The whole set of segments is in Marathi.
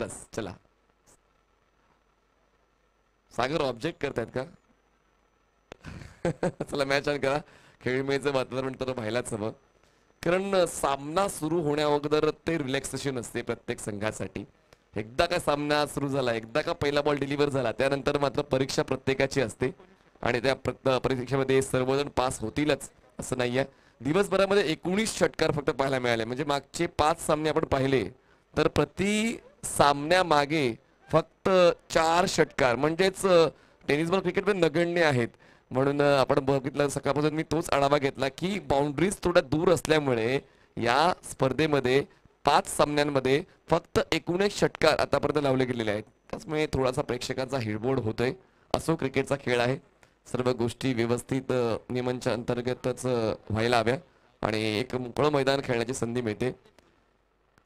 बस चला. सागर ऑब्जेक्ट करतायत का? चला मॅच ऑन करा. खेळीमेचं वातावरण तर व्हायलाच हवं. कारण सामना सुरू होण्या अगोदर ते रिलॅक्सेशन असते प्रत्येक संघासाठी. एकदा का सामना सुरू झाला एकदा का पहिला बॉल डिलिव्हर झाला त्यानंतर मात्र परीक्षा प्रत्येकाची असते. आणि त्या प्र- परीक्षेमध्ये सर्वजण पास होतीलच असं नाहीये दिवसभरामध्ये एकोणीस षटकार फक्त पाहायला मिळाले. म्हणजे मागचे पाच सामने आपण पाहिले तर प्रति सामन्यामागे फक्त चार षटकार म्हणजेच टेनिस बॉल क्रिकेटमध्ये नगण्य आहेत. म्हणून आपण बघितलं सकाळपासून मी तोच आढावा घेतला की बाउंड्रीज थोड्या दूर असल्यामुळे या स्पर्धेमध्ये पाच सामन्यांमध्ये फक्त एकोणीस षटकार आतापर्यंत लावले गेलेले आहेत. त्याचमुळे थोडासा प्रेक्षकांचा हिरबोड होतोय. असो क्रिकेटचा खेळ आहे. सर्व गोष्टी व्यवस्थित नियमांच्या अंतर्गतच व्हायला हव्या आणि एक मोकळं मैदान खेळण्याची संधी मिळते.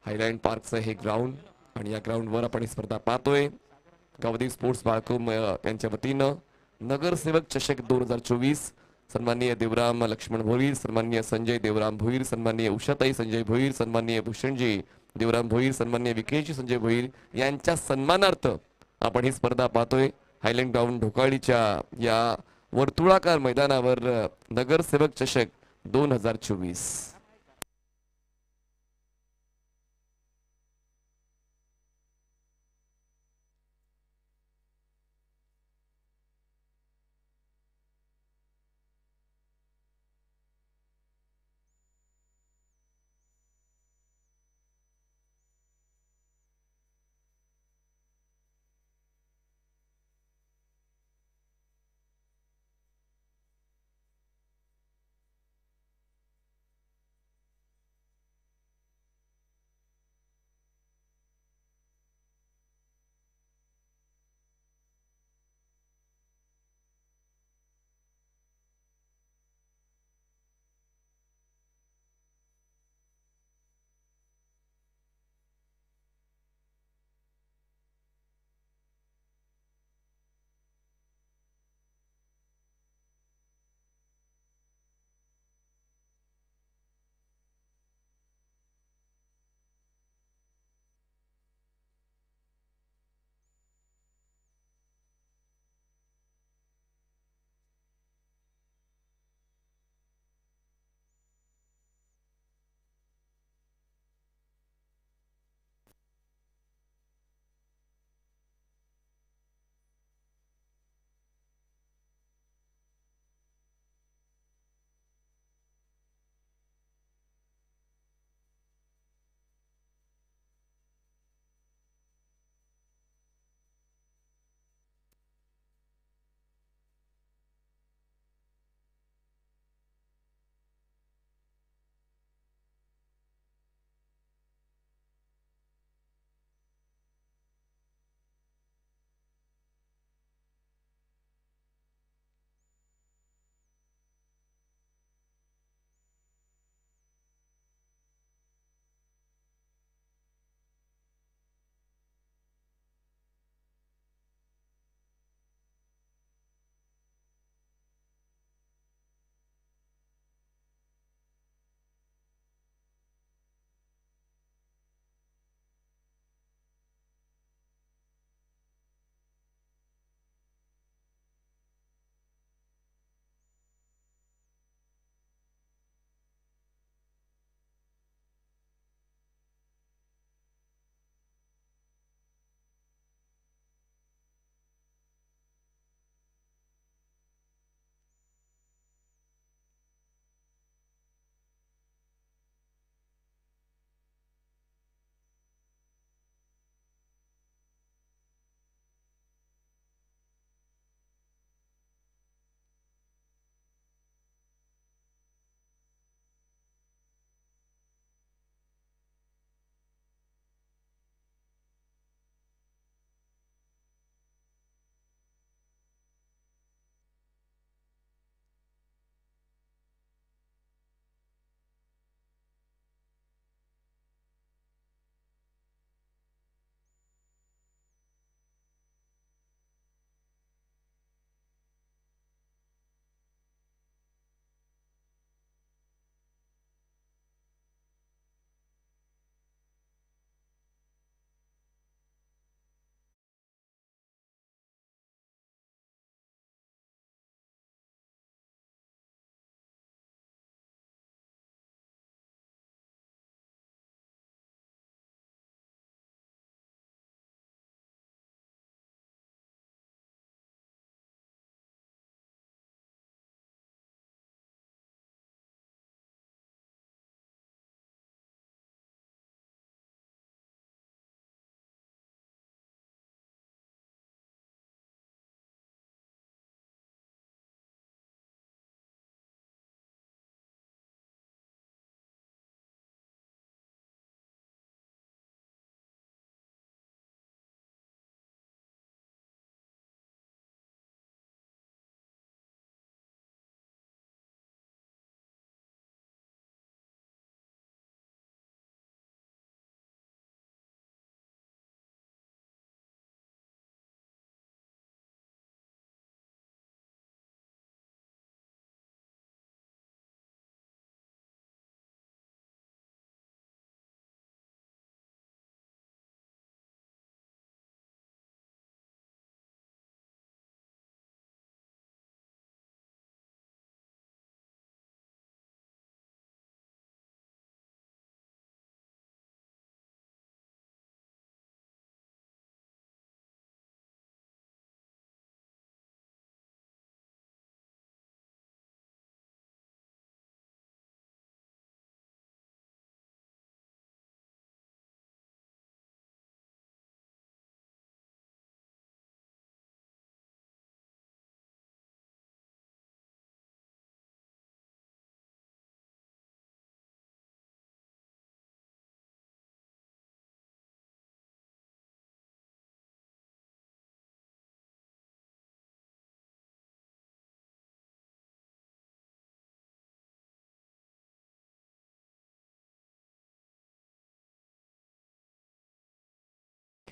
हायलँड पार्कचं हे ग्राउंड आणि या ग्राउंडवर आपण ही स्पर्धा पाहतोय. गावदेव स्पोर्ट्स बाळकूम यांच्या वतीनं नगरसेवक चषक दोन हजार चोवीस सन्माननीय देवराम लक्ष्मण भोईर सन्माननीय संजय देवराम भोईर सन्माननीय उषाताई संजय भोईर सन्माननीय भूषणजी देवराम भोईर सन्माननीय विकेशजी संजय भोईर यांच्या सन्मानार्थ आपण ही स्पर्धा पाहतोय. हायलँड ग्राउंड ढोकाळीच्या या वर्तुळाकार मैदानावर नगरसेवक चषक दोन हजार चोवीस.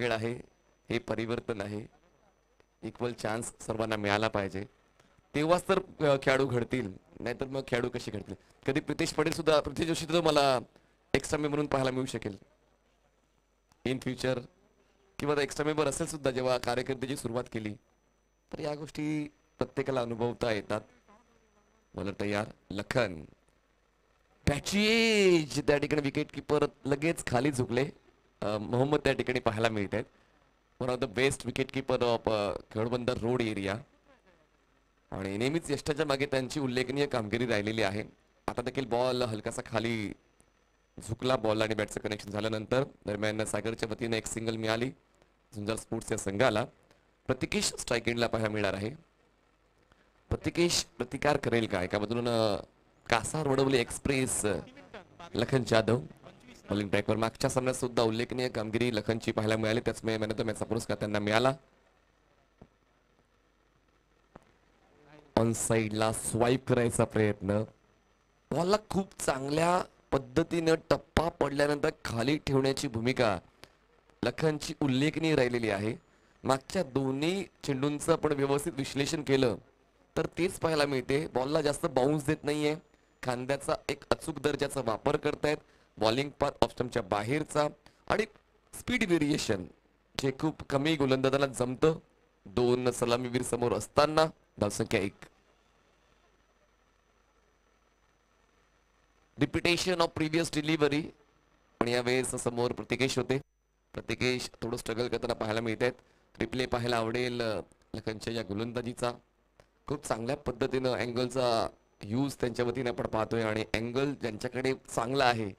खेळ आहे हे परिवर्तन आहे. इक्वल चान्स सर्वांना मिळाला पाहिजे. तेव्हाच तर खेळाडू घडतील. नाहीतर मग खेळाडू कसे घडतील? कधी प्रितेश पटेल सुद्धा प्रितेश जोशी सुद्धा मला एक्स्ट्रा मेंबर म्हणून पाहायला मिळू शकेल. इन फ्युचर किंवा एक्स्ट्रा मेंबर असेल सुद्धा जेव्हा कार्यकर्त्याची सुरुवात केली तर या गोष्टी प्रत्येकाला अनुभवता येतात. मला तयार लखन. पॅचेज त्या ठिकाणी विकेट किपर लगेच खाली झुकले. मोहम्मद त्या ठिकाणी पाहायला मिळत आहेत one of the best wicket keeper of Khelbandar road area आणि नेहमीच यष्टाच्या मागे त्यांची उल्लेखनीय कामगिरी राहिलेली आहे. आता देखील बॉल हलकासा खाली झुकला बॉल आणि बॅटचं कनेक्शन झाल्यानंतर दरम्यान सागरच्या वतीने एक सिंगल मिळाली. झुंजार स्पोर्ट्स या संघाला. प्रतिकेश स्ट्राईक एंडला पाहायला मिळणार आहे. प्रतिकेश प्रतिकार करेल का? एका बाजून कासार वडवली एक्सप्रेस लखन जाधव. बॉलिंग ट्रॅकवर मागच्या सामन्यात सुद्धा उल्लेखनीय कामगिरी लखनची पाहायला मिळाली. त्याचमुळे मॅन ऑफ द मॅचचा पुरस्कार त्यांना मिळाला. ऑन साईडला स्वाईप करायचा प्रयत्न. बॉलला खूप चांगल्या पद्धतीनं टप्पा पडल्यानंतर खाली ठेवण्याची भूमिका लखनची उल्लेखनीय राहिलेली आहे. मागच्या दोन्ही चेंडूंचं आपण व्यवस्थित विश्लेषण केलं तर तेच पाहायला मिळते. बॉलला जास्त बाउन्स देत नाहीये. खांद्याचा एक अचूक दर्जाचा वापर करतायत. बॉलिंग पाथ ऑप्शनच्या बाहेरचा आणि स्पीड व्हेरिएशन जे खूप कमी गोलंदाजाला जमतं. दोन सलामीवीर समोर असताना धावसंख्या एक. रिपिटेशन ऑफ प्रिव्हियस डिलिव्हरी पण यावेळेस समोर प्रतिकेश होते. प्रतिकेश थोडं स्ट्रगल करताना पाहायला मिळत आहेत रिप्ले पाहायला आवडेल लखनच्या या गोलंदाजीचा. खूप चांगल्या पद्धतीनं अँगलचा यूज त्यांच्या वतीने आपण पाहतोय आणि अँगल ज्यांच्याकडे चांगला आहे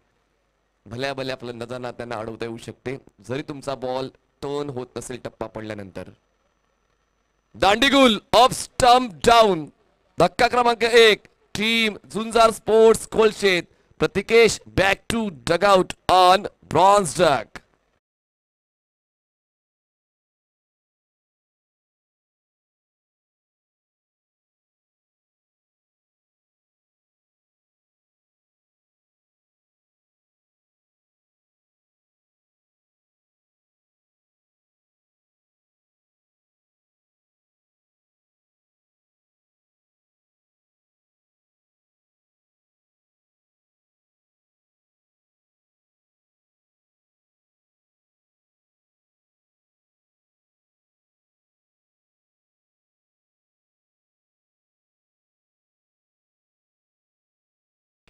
भल्या भल्या फलंदाजांना त्यांना अडवता येऊ शकते. जरी तुमचा बॉल टर्न होत नसेल टप्पा पडल्यानंतर. दांडीगुल ऑफ स्टम्प डाऊन धक्का क्रमांक एक team Zunjar sports Kolshet Pratikesh back to dugout on bronze duck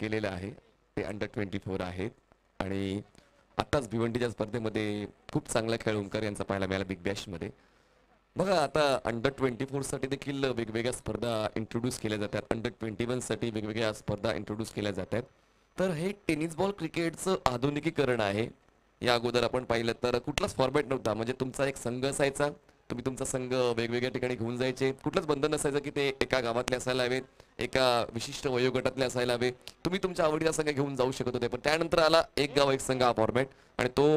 केलेलं आहे. ते अंडर ट्वेंटी फोर आहेत. आणि आताच भिवंडीच्या स्पर्धेमध्ये खूप चांगला खेळ ओंकार यांचा पाहायला मिळाला बिग बॅशमध्ये बघा आता अंडर ट्वेंटी फोरसाठी देखील वेगवेगळ्या स्पर्धा इंट्रोड्यूस केल्या जातात. अंडर ट्वेंटी वनसाठी वेगवेगळ्या स्पर्धा इंट्रोड्यूस केल्या जातात. तर हे टेनिस बॉल क्रिकेटचं आधुनिकीकरण आहे. या अगोदर आपण पाहिलं तर कुठलाच फॉर्मॅट नव्हता. म्हणजे तुमचा एक संघ असायचा. तुम्ही तुमचा संघ वेगवेगळ्या ठिकाणी घेऊन जायचे. कुठलंच बंधन नसायचं की ते एका गावातले असायला हवेत एका विशिष्ट वयोगटातले असायला हवे. तुम्ही तुमच्या आवडीचा संघ घेऊन जाऊ शकत होते पण त्यानंतर आला एक गाव एक संघ हा फॉर्मॅट आणि तो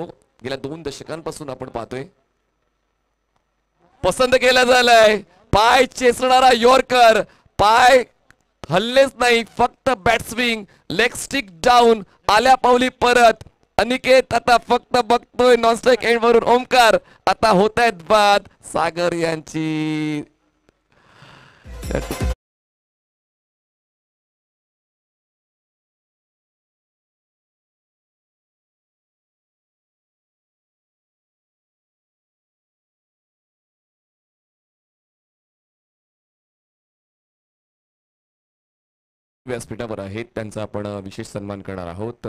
गेल्या दोन दशकांपासून आपण पाहतोय. पसंत केला झालाय. पाय चेसणारा यॉर्कर. पाय हल्लेच नाही फक्त बॅट्सविंग लेग स्टिक डाऊन आल्या पावली परत. अनिकेत आता फक्त बघतोय नॉनस्ट्राईक एंड वरून ओमकार आता होत आहेत बाद सागर यांची. व्यासपीठावर आहेत त्यांचा आपण विशेष सन्मान करणार आहोत.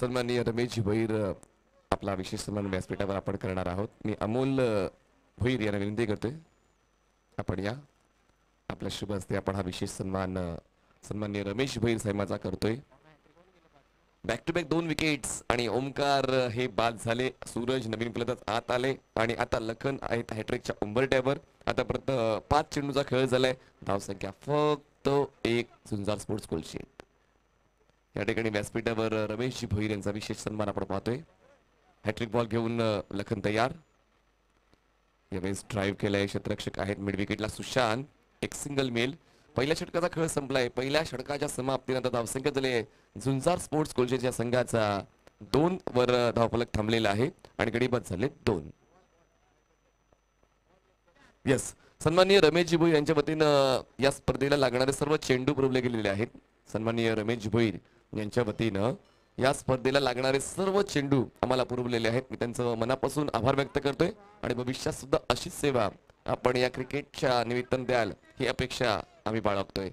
सन्माननीय रमेश भैर आपला विशेष सन्मान व्यासपीठावर आपण करणार आहोत. मी अमोल अ, भैर यांना विनंती करतोय आपण या. आपल्या शुभ हस्ते आपण हा विशेष सन्मान सन्माननीय रमेश भैर साहेबांचा करतोय. बॅक टू बॅक दोन विकेट्स आणि ओमकार हे बाद झाले. सूरज नवीन फलंदाज आत आले आणि आता लखन आहेत हॅट्रिकच्या उंबरट्यावर आता परत पाच चेंडूचा खेळ झालाय. धावसंख्या फक्त एक झुंजार स्पोर्ट्स स्कूलची. या ठिकाणी व्यासपीठावर रमेश रमेशजी भोईर यांचा विशेष सन्मान आपण पाहतोय. हॅट्रिक बॉल घेऊन लखन तयार. यावेळेस ड्राईव्ह केलाय क्षेत्ररक्षक आहेत मिडविकेटला सुशांत. एक सिंगल मेल पहिल्या षटकाचा खेळ संपलाय. पहिल्या षटकाच्या समाप्तीनंतर धावसंख्या झाले आहे. झुंजार स्पोर्ट्स कोलशेच्या संघाचा दोन वर धावफलक थांबलेला आहे आणि गडीबाद झाले दोन. यस सन्माननीय रमेशजी भोईर यांच्या वतीनं या स्पर्धेला लागणारे सर्व चेंडू पुरवले गेलेले आहेत. सन्माननीय रमेश भोईर यांच्या वतीनं या स्पर्धेला लागणारे सर्व चेंडू आम्हाला पुरवलेले आहेत. मी त्यांचं मनापासून आभार व्यक्त करतोय आणि भविष्यात सुद्धा अशीच सेवा आपण या क्रिकेटच्या निमित्तानं द्याल ही अपेक्षा आम्ही बाळगतोय.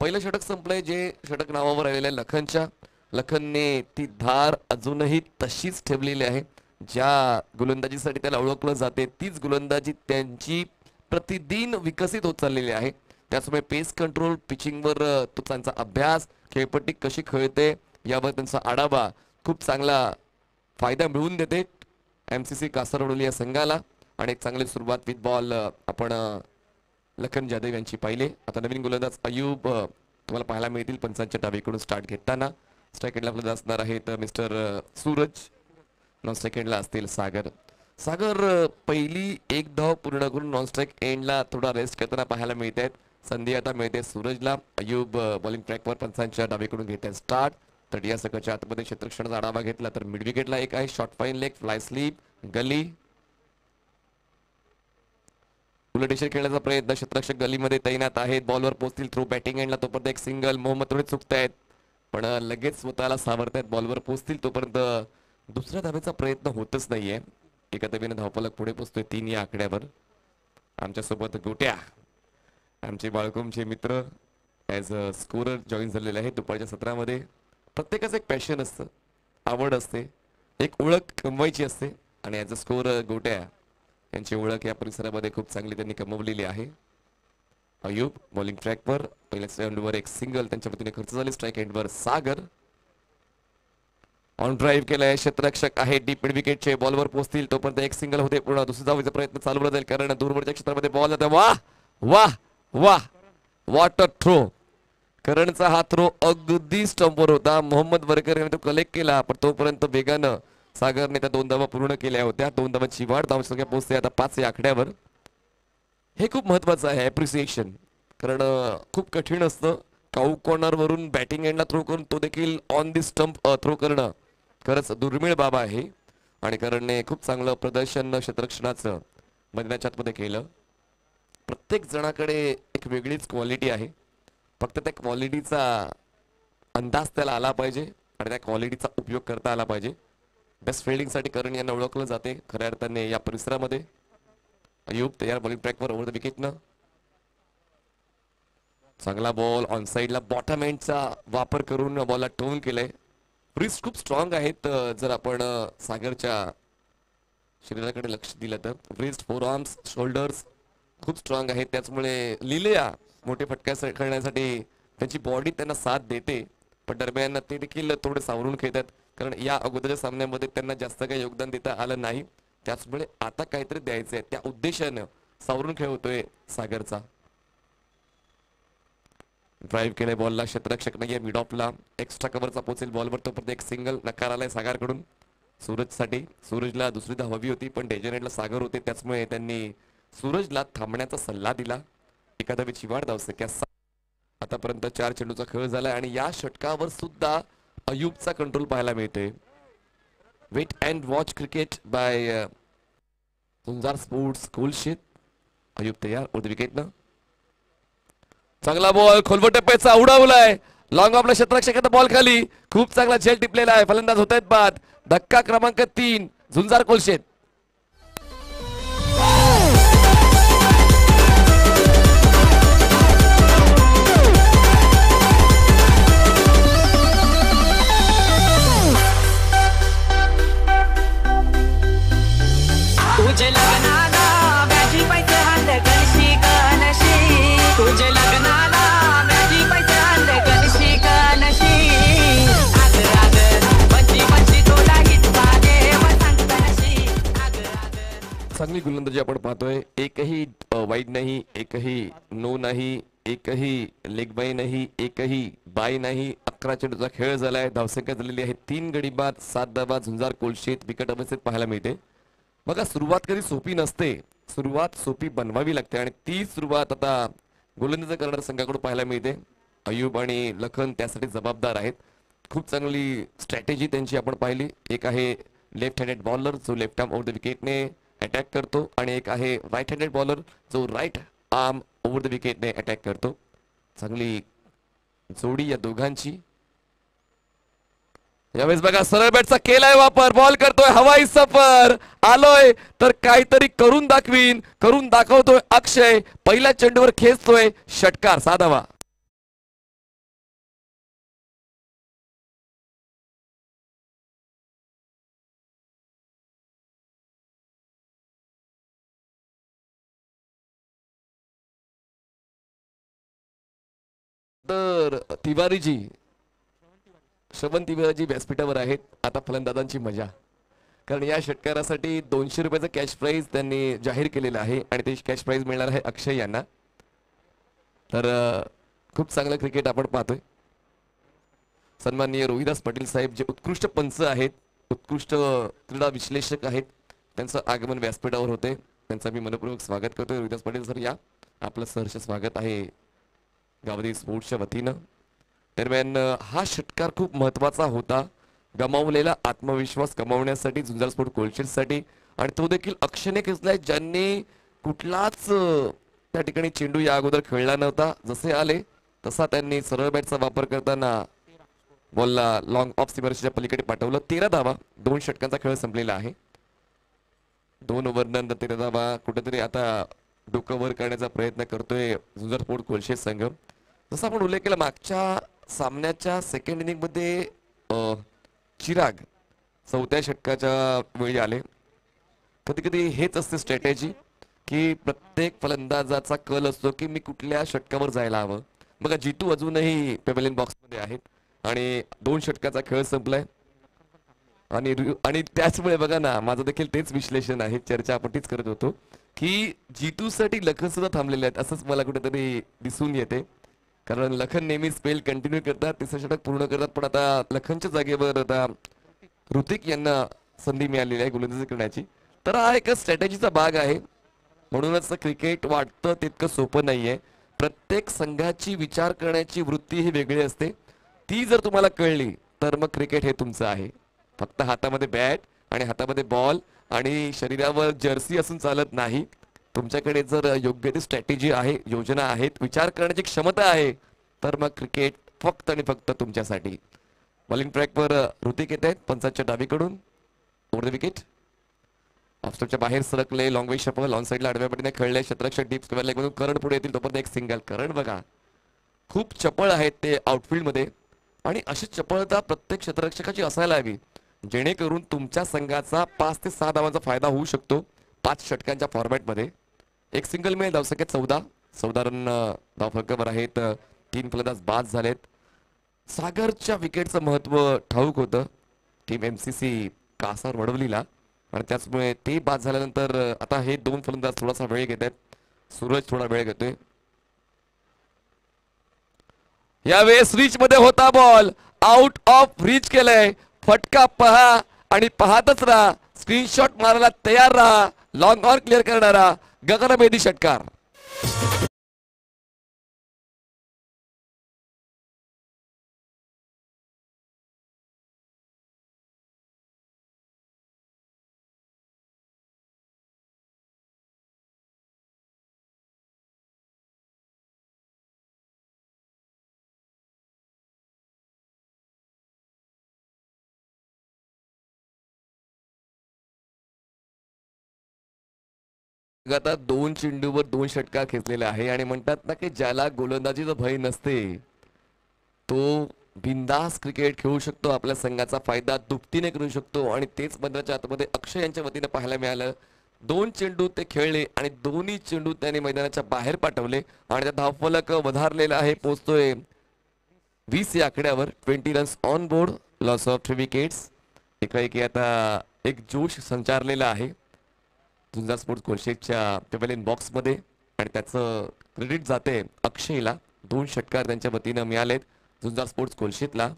पहिलं षटक संपलंय जे षटक नावावर आलेलं आहे लखनच्या. लखनने ती धार अजूनही तशीच ठेवलेली आहे. ज्या गोलंदाजीसाठी त्याला ओळखलं जाते तीच गोलंदाजी त्यांची प्रतिदिन विकसित होत चाललेली आहे. त्याचमुळे पेस कंट्रोल पिचिंगवर तो त्यांचा अभ्यास खेळपट्टी कशी खेळते यावर त्यांचा आढावा खूप चांगला फायदा मिळवून देते एम सी सी कासरवडोली या संघाला. आणि एक चांगली सुरुवात विथ बॉल आपण लखन जाधव यांची पाहिले. आता नवीन गोलंदाज अयूब तुम्हाला पाहायला मिळतील पंचांच्या डावीकडून स्टार्ट घेताना. स्ट्राईक एंडला आपल्याला असणार आहेत मिस्टर सूरज. नॉन स्ट्राईक एंडला असतील सागर. सागर पहिली एक धाव पूर्ण करून नॉन स्ट्राईक एंडला थोडा रेस्ट करताना पाहायला मिळत आहेत संधी आता मिळते. सूरजला अयूब बॉलिंग ट्रॅकवर पंचांच्या डावीकडून घेते स्टार्ट तर या सगळ्याच्या आतमध्ये क्षेत्रक्षणाचा आढावा घेतला तर मिड विकेटला एक आहे. Short fine leg fly slip gully. उलटेशीर खेळण्याचा प्रयत्न क्षेत्रक्षक गलीमध्ये तैनात आहेत. बॉलवर पोहोचतील थ्रू बॅटिंग एंडला तोपर्यंत एक सिंगल मोहम्मद थोडे चुकतायत पण लगेच स्वतःला सावरतायत बॉलवर पोहोचतील तोपर्यंत दुसऱ्या धावेचा प्रयत्न होतच नाहीये. एका धावेने धावपालक पुढे पोहोचतोय तीन या आकड्यावर. आमच्यासोबत गोट्या. आमचे बाळकोमचे मित्र ॲज अ स्कोरर जॉईन झालेले आहेत. दुपारच्या सत्रामध्ये प्रत्येकाचं एक पॅशन असतं. आवड असते. एक ओळख कमवायची असते. आणि ॲज अ स्कोर गोट्या यांची ओळख या परिसरामध्ये खूप चांगली त्यांनी कमवलेली आहे. अयुब बॉलिंग ट्रॅकवर पहिल्या स्टँडवर एक सिंगल त्यांच्या वतीने खर्च झाली. स्ट्राईक एंडवर सागर. ऑन ड्राईव्ह केलाय क्षेत्ररक्षक आहे. डीप मिड विकेटचे बॉलवर पोहोचतील. तोपर्यंत एक सिंगल होते. पूर्ण दुसरी जाऊचा प्रयत्न चालू जाईल कारण दूरवरच्या क्षेत्रामध्ये बॉल जाते वा वा वा वॉट अ थ्रो करणचा हा थ्रो अगदी स्टंपवर होता. मोहम्मद वरकर याने तो कलेक्ट केला पण तोपर्यंत वेगानं सागरने त्या दोन धावा पूर्ण केल्या होत्या. दोन धावांची वाढ धावसंख्या पोहोचते आता पाच या आकड्यावर. हे खूप महत्वाचं आहे ॲप्रिसिएशन कारण खूप कठीण असतं. काऊ कॉर्नर वरून बॅटिंग एंडला थ्रो करून तो देखील ऑन दी स्टंप थ्रो करणं. खरंच दुर्मिळ बाब आहे. आणि करणने खूप चांगलं प्रदर्शन क्षेत्ररक्षणाचं मैदानाच्या आतमध्ये केलं. प्रत्येक जणाकडे एक वेगळीच क्वालिटी आहे. फक्त त्या क्वालिटीचा अंदाज त्याला आला पाहिजे आणि त्या क्वालिटीचा उपयोग करता आला पाहिजे. बेस्ट फिल्डिंगसाठी करण यांना ओळखलं जाते. खऱ्या अर्थाने या परिसरामध्ये. अयुब तयार बॉलिंग ट्रॅकवर ओव्हर द विकेटनं चांगला बॉल ऑन साईडला बॉटम एंडचा वापर करून बॉलला टोन केलंय. रिस्क खूप स्ट्रॉंग आहेत जर आपण सागरच्या शरीराकडे लक्ष दिलं तर. रिस्ट फोर आर्म्स शोल्डर्स खूप स्ट्रॉंग आहेत त्याचमुळे लिलिया मोठे फटक्या खेळण्यासाठी त्यांची बॉडी त्यांना साथ देते. पण दरम्यान ते देखील थोडे सावरून खेळतात. कारण या अगोदरच्या सामन्यामध्ये त्यांना जास्त काही योगदान देता आलं नाही. त्याचमुळे आता काहीतरी द्यायचं आहे त्या उद्देशानं सावरून खेळ होतोय सागरचा. ड्राईव्ह केलंय बॉलला क्षेत्ररक्षक नाहीये मिड ऑफला एक्स्ट्रा कव्हरचा पोचेल बॉलवर तोपर्यंत एक सिंगल नकार आलाय सागरकडून. सूरजसाठी. सूरजला दुसरी धाव हवी होती पण डेजनेटला सागर होते. त्याचमुळे त्यांनी सूरजला थांबण्याचा सल्ला दिला. एका धावेची वाढ धावसंख्या सा- आतापर्यंत चार चेंडूचा खेळ झालाय आणि या षटकावर सुद्धा अयुबचा कंट्रोल पाहायला मिळते wait and watch cricket by Zunjar sports Kolshet Ayub तयार उर्द विकेटनं चांगला बॉल खोलवट टप्प्याचा उडावलाय लॉंग ऑफला क्षेत्ररक्षकाचा बॉल खाली. खूप चांगला झेल टिपलेला आहे. फलंदाज होत आहेत बाद. धक्का क्रमांक तीन झुंजार कोलशेत. चांगली गोलंदाजी आपण पाहतोय. एकही वाईट वाईड नाही एकही नो नाही एकही लेग बाय नाही एकही बाय नाही. अकरा चेंडूचा खेळ झालाय धावसंख्या झालेली आहे. तीन गडी बाद सात धावा झुंजार कोलशेत बिकट अवस्थेत पाहायला मिळते. बघा सुरुवात कधी सोपी नसते. सुरुवात सोपी बनवावी लागते आणि ती सुरुवात आता गोलंदाजी करणाऱ्या संघाकडून पाहायला मिळते. अयुब आणि लखन त्यासाठी जबाबदार आहेत. खूप चांगली स्ट्रॅटेजी त्यांची आपण पाहिली. एक आहे लेफ्ट हँडेड बॉलर जो लेफ्ट आर्म ओव्हर द विकेटने अटॅक करतो आणि एक आहे राईट हँडेड बॉलर जो राईट आर्म ओव्हर द विकेटने अटॅक करतो. चांगली जोडी या दोघांची. यावेळेस बघा सरळ बॅटचा केलाय वापर बॉल करतोय हवाई सफर आलोय. तर काहीतरी करून दाखवीन करून दाखवतोय अक्षय. पहिल्या चेंडूवर खेचतोय षटकार साधावा. तर तिवारीजी श्रवण तिवारीजी व्यासपीठावर आहेत आता फलंदाजांची मजा. कारण या षटकारासाठी दोनशे रुपयाचं कॅश प्राईज त्यांनी जाहीर केलेलं आहे आणि ते कॅश प्राईज मिळणार आहे अक्षय यांना. तर खूप चांगलं क्रिकेट आपण पाहतोय. सन्माननीय रोहिदास पाटील साहेब जे उत्कृष्ट पंच आहेत उत्कृष्ट क्रीडा विश्लेषक आहेत त्यांचं आगमन व्यासपीठावर होते त्यांचं मी मनपूर्वक स्वागत करतोय. रोहिदास पाटील सर या. आपलं सहर्ष स्वागत आहे. गावधी स्पोर्ट्सच्या वतीनं. दरम्यान हा षटकार खूप महत्त्वाचा होता. गमावलेला आत्मविश्वास कमावण्यासाठी झुंजार स्पोर्ट कोलशेटसाठी आणि तो देखील अक्षयने खेचलाय ज्यांनी कुठलाच त्या ठिकाणी चेंडू या अगोदर खेळला नव्हता. जसे आले तसा त्यांनी सरळ बॅटचा वापर करताना बॉलला लॉंग ऑफ सिमर्सच्या पलीकडे पाठवलं. तेरा धावा दोन षटकांचा खेळ संपलेला आहे. दोन ओव्हर नंतर तेरा धावा. कुठेतरी आता डोकं वर करण्याचा प्रयत्न करतोय झुंजार स्पोर्ट कोलशेत संघ. जसं आपण उल्लेख केला मागच्या सामन्याच्या सेकंड इनिंगमध्ये चिराग चौथ्या षटकाच्या वेळी आले. कधी कधी हेच असते स्ट्रॅटेजी की प्रत्येक फलंदाजाचा कल असतो की मी कुठल्या षटकावर जायला हवं. बघा जितू अजूनही पेबलिन बॉक्समध्ये आहेत आणि दोन षटकाचा खेळ संपलाय. आणि आणि त्याचमुळे बघा ना माझं देखील तेच विश्लेषण आहे चर्चा आपण तीच करत होतो की जितूसाठी लखन सुद्धा थांबलेले आहेत असंच मला कुठेतरी दिसून येते. कारण लखन नेहमी स्पेल कंटिन्यू करतात तिसरं षटक पूर्ण करतात. पण आता लखनच्या जागेवर आता ऋतिक यांना संधी मिळालेली आहे गोलंदाजी करण्याची. तर हा एक स्ट्रॅटेजीचा भाग आहे. म्हणूनच क्रिकेट वाटतं तितकं सोपं नाहीये. प्रत्येक संघाची विचार करण्याची वृत्ती ही वेगळी असते. ती जर तुम्हाला कळली तर मग क्रिकेट हे तुमचं आहे. फक्त हातामध्ये बॅट आणि हातामध्ये बॉल आणि शरीरावर जर्सी असून चालत नाही. तुमच्याकडे जर योग्य ती स्ट्रॅटेजी आहे योजना आहेत विचार करण्याची क्षमता आहे तर मग क्रिकेट फक्त आणि फक्त तुमच्यासाठी. बॉलिंग ट्रॅकवर ऋतिक येत आहेत पंचांच्या डावीकडून. ओव्हर द विकेट ऑफस्टॉपच्या बाहेर सरकले लॉंग वे शपल साईडला आडव्या पटीने खेळले शतरक्षक डीप स्क्वेअर करण पुढे येतील तोपर्यंत एक सिंगल करण बघा. खूप चपळ आहेत ते आउटफील्डमध्ये आणि अशी चपळता प्रत्येक क्षेत्ररक्षकाची असायला हवी. जेणेकरून तुमच्या संघाचा पाच ते सहा धावांचा फायदा होऊ शकतो पाच षटकांच्या फॉर्मॅटमध्ये एक सिंगल मिळेल धावसंख्या चौदा. चौदा रन धावफलकावर आहेत. तीन फलंदाज बाद झालेत. सागरच्या विकेटचं महत्त्व ठाऊक होतं. टीम एम सी सी कासावर वडवलीला आणि त्याचमुळे ते बाद झाल्यानंतर आता हे दोन फलंदाज थोडासा वेळ घेत आहेत. सूरज थोडा वेळ घेतोय. यावेळेस रिच मध्ये होता बॉल आउट ऑफ रिच केलंय. फटका पहा आणि पाहतच राहा. स्क्रीनशॉट मारायला तयार राहा. लॉंग ऑन क्लिअर करणारा. गगनभेदी षटकार आता दोन चेंडूवर दोन षटका खेचलेले आहे आणि म्हणतात ना की ज्याला गोलंदाजीचं भय नसते तो बिंदास क्रिकेट खेळू शकतो आपल्या संघाचा फायदा दुपटीने करू शकतो आणि तेच मैदानाच्या आतमध्ये अक्षय यांच्या वतीने पाहायला मिळालं. दोन चेंडू ते खेळले आणि दोन्ही चेंडू त्याने मैदानाच्या बाहेर पाठवले आणि त्या धावफलक वधारलेला आहे पोचतोय वीस या आकड्यावर twenty runs on board loss of three wickets. एकाएकी आता एक जोश संचारलेला आहे. झुंजार स्पोर्ट्स कोलशेटच्या पेवेलियन बॉक्समध्ये आणि त्याचं क्रेडिट जाते अक्षयला. दोन षटकार त्यांच्या वतीनं मिळालेत. झुंजार स्पोर्ट्स कोलशेतला.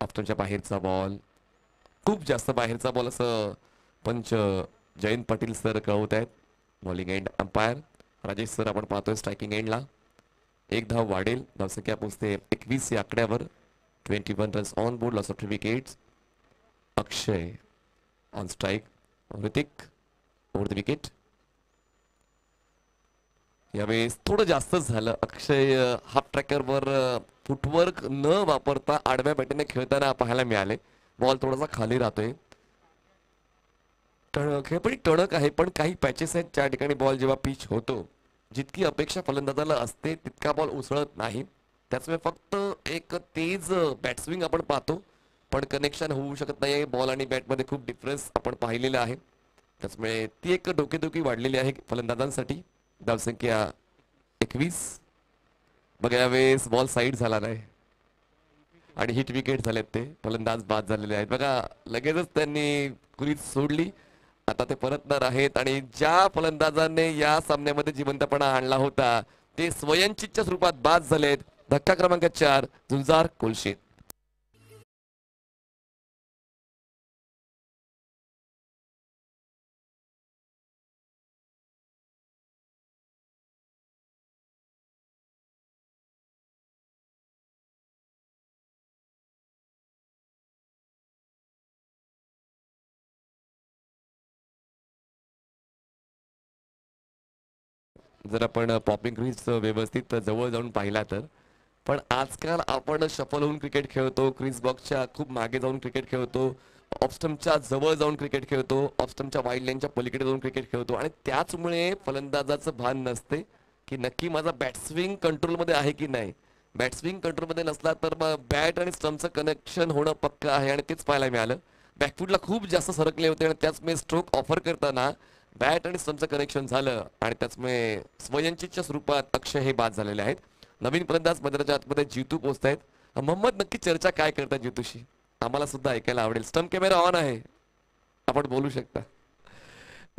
आफ्टरच्या बाहेरचा बॉल खूप जास्त बाहेरचा बॉल असं पंच जयंत पाटील सर कळवत आहेत. Bowling end umpire Rajesh sir आपण पाहतोय स्ट्रायकिंग एंडला एक धाव वाढेल. धावसंख्या पोहोचते एकवीस या आकड्यावर. Twenty one runs on board loss of wickets Akshay. On strike Hrithik over the wicket यावेळेस थोडं जास्तच झालं. अक्षय हाफ ट्रॅकरवर फुटवर्क न वापरता आडव्या बॅटीने खेळताना पाहायला मिळाले. बॉल थोडासा खाली राहतोय. टणक हे पण टणक आहे पण काही पॅचेस आहेत ज्या ठिकाणी बॉल जेव्हा पिच होतो जितकी अपेक्षा फलंदाजाला असते तितका बॉल उसळत नाही. त्याचमुळे फक्त एक तेज बॅट्सविंग आपण पाहतो. पण कनेक्शन होऊ शकत नाही बॉल आणि बॅटमध्ये खूप डिफरन्स आपण पाहिलेला आहे. त्याचमुळे ती एक डोकेदुखी वाढलेली आहे फलंदाजांसाठी. धावसंख्या एकवीस. बघा यावेळेस बॉल साईड झाला नाही. आणि हिट विकेट झालेत ते. फलंदाज बाद झालेले आहेत. बघा लगेचच त्यांनी कुरीत सोडली. आता ते परतणार आहेत आणि ज्या फलंदाजाने या सामन्यामध्ये जिवंतपणा आणला होता ते स्वयंचितच्या स्वरूपात बाद झालेत. धक्का क्रमांक चार झुंजार कोलशेत जर आपण पॉपिंग क्रीज व्यवस्थित जवळ जाऊन पाहिला तर. पण आजकाल आपण शफल होऊन क्रिकेट खेळतो क्रीज बॉक्सच्या खूप मागे जाऊन क्रिकेट खेळतो ऑफस्टमच्या जवळ जाऊन क्रिकेट खेळतो ऑफस्टमच्या वाईल्ड लाईनच्या पलीकडे जाऊन क्रिकेट खेळतो. आणि त्याचमुळे फलंदाजाचं भान नसते की नक्की माझा बॅटस्विंग कंट्रोलमध्ये आहे की नाही. बॅटस्विंग कंट्रोलमध्ये नसला तर मग बॅट आणि स्टम्पचं कनेक्शन होणं पक्क आहे आणि तेच पाहायला मिळालं. बॅकफूटला खूप जास्त सरकले होते आणि त्याचमुळे स्ट्रोक ऑफर करताना बॅट आणि स्टम्पचं कनेक्शन झालं आणि त्याचमुळे स्वयंचितच्या स्वरूपात अक्षय हे बाद झालेले आहेत. नवीन फलंदाज मैदानाच्या आतमध्ये जितू पोहोचत आहेत मोहम्मद नक्की चर्चा काय करतात जितूशी? आम्हाला सुद्धा ऐकायला आवडेल. स्टम्प कॅमेरा ऑन आहे. आपण बोलू शकता.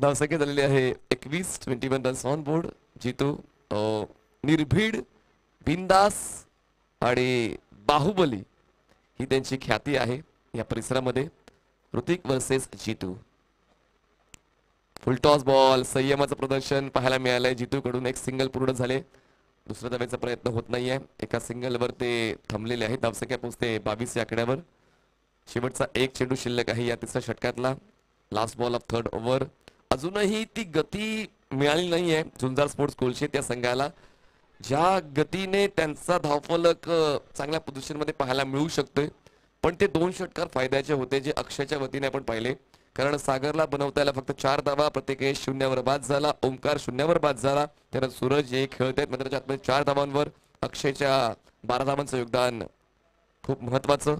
धावसंख्या झालेली आहे एकवीस twenty one runs on board Jitu निर्भीड बिंदास आणि बाहुबली ही त्यांची ख्याती आहे या परिसरामध्ये. Hrithik versus Jitu. Full toss ball संयमाचं प्रदर्शन पाहायला मिळालंय. जितूकडून एक सिंगल पूर्ण झाले. दुसऱ्या धाव्याचा प्रयत्न होत नाहीये. एका सिंगलवर ते थांबलेले आहेत. धावसंख्या पोहोचते बावीस या आकड्यावर. शेवटचा एक चेंडू शिल्लक आहे या तिसऱ्या षटकातला. Last ball of third over अजूनही ती गती मिळाली नाहीये. झुंजार स्पोर्ट्स कोलशेत या संघाला. ज्या गतीने त्यांचा धावफलक चांगल्या पोझिशनमध्ये पाहायला मिळू शकतोय. पण ते दोन षटकार फायद्याचे होते जे अक्षयच्या वतीने आपण पाहिले. कारण सागरला बनवता फक्त चार धावा प्रत्येकेश शून्यावर बाद झाला ओंकार शून्यावर बाद झाला. त्यानं सूरज हे खेळत आहेत मात्र आतमध्ये चार धावांवर अक्षयच्या बारा धावांचं योगदान खूप महत्वाचं.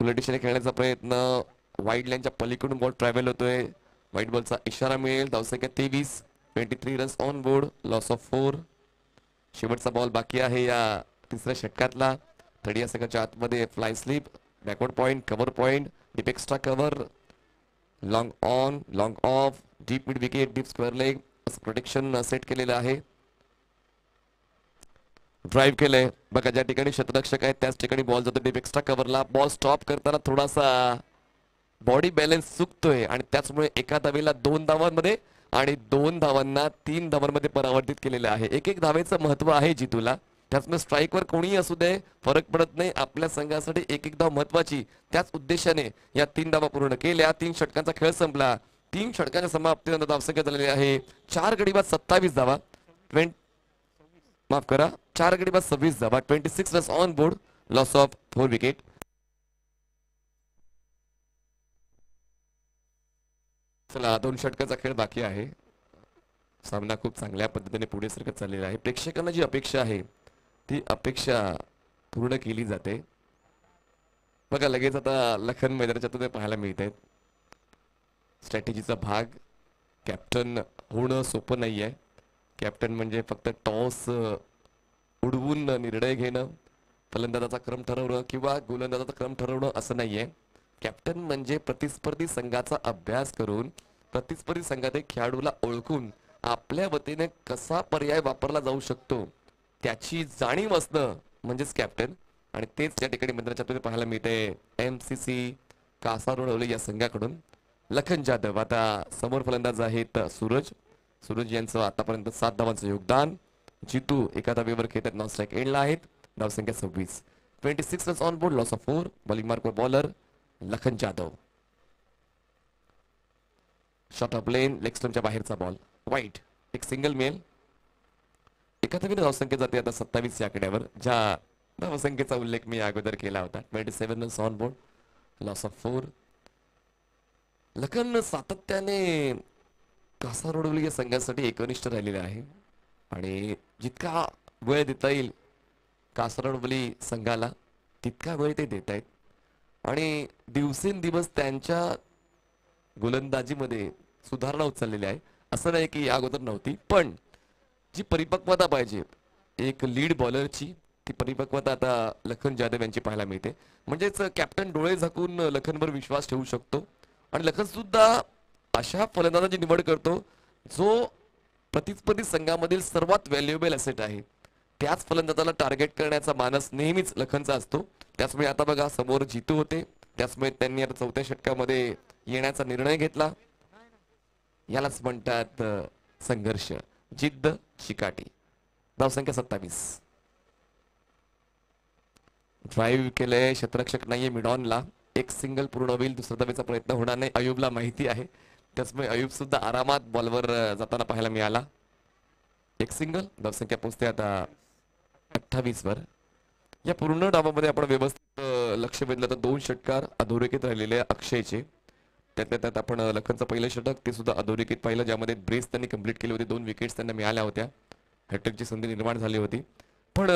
उलट दिशेने खेळण्याचा प्रयत्न वाईड लाईनच्या पलीकडून बॉल ट्रॅव्हल होतोय. व्हाईट बॉलचा इशारा मिळेल. धावसंख्या तेवीस twenty three runs on board loss of four शेवटचा बॉल बाकी आहे या तिसऱ्या षटकातला. थर्ड या आतमध्ये fly slip backward point cover point deep extra cover long on long off deep mid wicket deep square leg protection set केलेलं आहे. ड्राईव्ह केलंय. बघा ज्या ठिकाणी शतरक्षक आहेत त्याच ठिकाणी बॉल जातो. डीप एक्स्ट्रा कव्हरला बॉल स्टॉप करताना थोडासा बॉडी बॅलन्स चुकतोय. आणि त्याचमुळे एका धावेला दोन धावांमध्ये आणि दोन धावांना तीन धावांमध्ये परावर्तित केलेलं आहे. एक एक धावेचं महत्त्व आहे जितूला. त्याचमुळे स्ट्राईकवर कोणीही असू दे फरक पडत नाही. आपल्या संघासाठी एक एक धाव महत्वाची. त्याच उद्देशाने या तीन धावा पूर्ण केल्या. तीन षटकांचा खेळ संपला. तीन षटकांच्या समाप्तीनंतर धावसंख्या झालेली आहे. चार गडी बाद सत्तावीस धावा. ट्वेंटी माफ करा. चार गडी बाद सव्वीस धावा. Twenty six runs on board loss of four wicket चला दोन षटकाचा खेळ बाकी आहे. सामना खूप चांगल्या पद्धतीने पुढे सरकत चाललेला आहे. प्रेक्षकांना जी अपेक्षा आहे ती अपेक्षा पूर्ण केली जाते. बघा लगेच आता लखन मैदानाच्या तुम्ही पाहायला मिळत आहेत स्ट्रॅटेजीचा भाग कॅप्टन होणं सोपं नाही आहे कॅप्टन म्हणजे फक्त टॉस उडवून निर्णय घेणं फलंदाजाचा क्रम ठरवणं किंवा गोलंदाजाचा क्रम ठरवणं असं नाही आहे कॅप्टन म्हणजे प्रतिस्पर्धी संघाचा अभ्यास करून प्रतिस्पर्धी संघातील खेळाडूला ओळखून आपल्या वतीने कसा पर्याय वापरला जाऊ शकतो? त्याची जाणीव असणं म्हणजेच कॅप्टन आणि तेच या ठिकाणी मैदानाच्या तुम्ही पाहायला मिळते एम सी सी कासारोडवले या संघाकडून. लखन जाधव. आता समोर फलंदाज आहेत सूरज. सूरज यांचं आतापर्यंत सात धावांचं योगदान. जितू एका धावेवर खेळतात नॉन स्ट्राईक एंडला आहेत. धावसंख्या सव्वीस. Twenty six runs on board loss of four bowling mark bowler Lakhan Jadhav. Short of length leg स्टोनच्या बाहेरचा बॉल वाईट एक सिंगल मेल एका धावेने जाते आता सत्तावीस या आकड्यावर ज्या धावसंख्येचा उल्लेख मी अगोदर केला होता twenty seven runs on board loss of four Lakhan सातत्याने कासा रोडवली या संघासाठी एकनिष्ठ राहिलेले आहे. आणि जितका वेळ देता येईल कासरडवली संघाला तितका वेळ ते देत आहेत. आणि दिवसेंदिवस त्यांच्या गोलंदाजीमध्ये सुधारणा उचललेली आहे. असं नाही की या अगोदर नव्हती पण जी परिपक्वता पाहिजे. एक लीड बॉलरची ती परिपक्वता आता लखन जाधव यांची पाहायला मिळते. म्हणजेच कॅप्टन डोळे झाकून लखनवर विश्वास ठेवू शकतो. आणि लखन सुद्धा अशा फलंदाजाची निवड करतो जो प्रतिस्पर्धी संघामधील सर्वात व्हॅल्युएबल असेट आहे. त्याच फलंदाजाला टार्गेट करण्याचा मानस नेहमीच लखनचा असतो. त्याचमुळे आता बघा समोर जितू होते. त्याचमुळे त्यांनी आता चौथ्या षटकामध्ये येण्याचा निर्णय घेतला. यालाच म्हणतात संघर्ष. जिद्द. चिकाटी धावसंख्या सत्तावीस. ड्राईव्ह केलंय क्षेत्ररक्षक नाहीये मिडॉनला. एक सिंगल पूर्ण होईल दुसऱ्या धावेचा प्रयत्न होणार नाही अयुबला माहिती आहे. त्याचमुळे अयुब सुद्धा आरामात बॉलवर जाताना पाहायला मिळाला. एक सिंगल धावसंख्या पोहोचते आता अठ्ठावीस वर या पूर्ण डावामध्ये आपण व्यवस्थित लक्ष वेधलं तर दोन षटकार अधोरेखित राहिलेले अक्षयचे. त्यातल्या त्यात आपण लखनचं पहिलं षटक ते सुद्धा अधोरेखित पाहिलं ज्यामध्ये ब्रेस त्यांनी कंप्लीट केली होती. दोन विकेट्स त्यांना मिळाल्या होत्या. हॅट्रिकची संधी निर्माण झाली होती. पण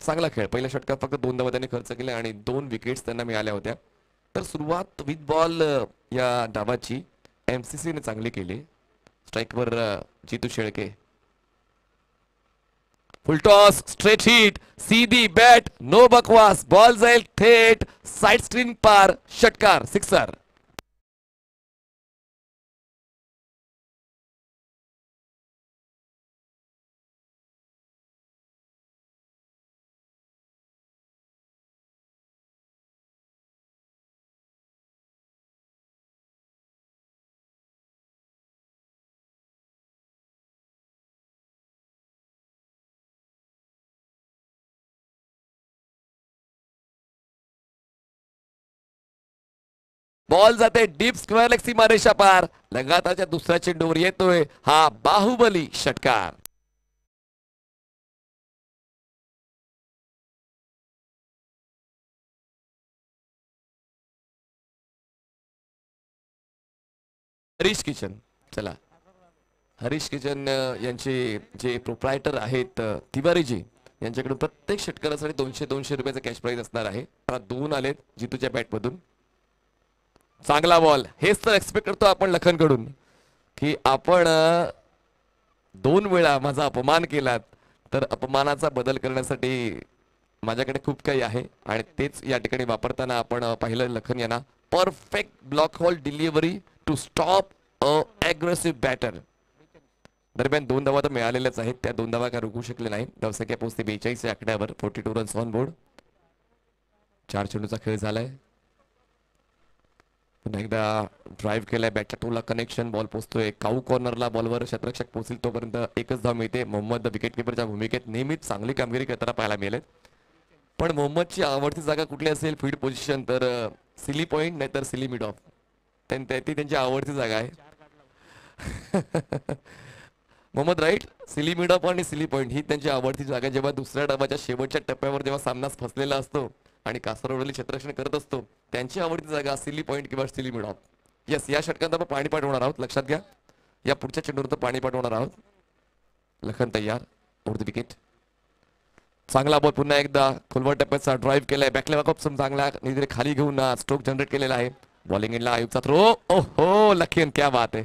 चांगला खेळ. पहिल्या षटकात फक्त दोन धावा त्यांनी खर्च केला आणि दोन विकेट्स त्यांना मिळाल्या होत्या. तर सुरुवात विथ बॉल या डावाची एम सी सीने चांगली केली. स्ट्राईकवर Jitu Shelke. Full toss straight hit सीधी बॅट नो बकवास. बॉल जाईल थेट साईड स्क्रीन पार षटकार सिक्सर बॉल जाते डीप स्क्वेअर लेग सीमारेषा पार. लगातारच्या दुसऱ्या चेंडूवर येतोय हा बाहुबली षटकार. हरीश किचन. चला. हरीश किचन यांचे जे प्रोप्रायटर आहेत तिवारीजी यांच्याकडून प्रत्येक षटकारासाठी दोनशे दोनशे रुपयाचा कॅश प्राईज असणार आहे. दोन आलेत जितूच्या बॅटमधून चांगला बॉल हेच तर एक्सपेक्ट करतो आपण लखनकडून. की आपण दोन वेळा माझा अपमान केलात तर अपमानाचा बदल करण्यासाठी माझ्याकडे खूप काही आहे. आणि तेच या ठिकाणी वापरताना आपण पाहिलं लखन यांना. Perfect blockhole delivery to stop a aggressive batter दरम्यान दोन धावा तर मिळालेल्याच आहेत. त्या दोन धावा काय रोखू शकले नाही धावसंख्या पोहोचते बेचाळीस आकड्यावर. Forty two runs on board चार चेंडूचा खेळ झालाय. पुन्हा एकदा ड्राईव्ह केलाय बॅटच्या टोला कनेक्शन बॉल पोहोचतोय काऊ कॉर्नरला बॉलवर शतरक्षक पोहोचेल तोपर्यंत एकच धाव मिळते. मोहम्मद विकेट किपरच्या भूमिकेत नेहमीच चांगली कामगिरी करताना पाहायला मिळेल. पण मोहम्मदची आवडती जागा कुठली असेल? फील्ड पोझिशन तर सिली पॉइंट नाहीतर सिली मिड ऑफ ती त्यांची आवडती जागा आहे. Mohammad right silly mid off आणि सिली पॉईंट ही त्यांची आवडती जागा जेव्हा दुसऱ्या डबाच्या शेवटच्या टप्प्यावर जेव्हा सामनाच फसलेला असतो आणि कासरवडली क्षेत्ररक्षण करत असतो त्यांची आवडती जागा सिली पॉईंट किंवा सिली मिड येस या षटकात आपण पाणी पाठवणार आहोत लक्षात घ्या. या पुढच्या चेंडूवर तर पाणी पाठवणार आहोत. लखन तयार ओढ विकेट चांगला बॉल पुन्हा एकदा खोलवर टप्प्याचा ड्राईव्ह केलाय. बॅकले वाकअप चांगला निधीने खाली घेऊन uh, स्ट्रोक जनरेट केलेला आहे. बॉलिंग इनला आयुबचा थ्रो ओ हो लखीन क्या बात आहे.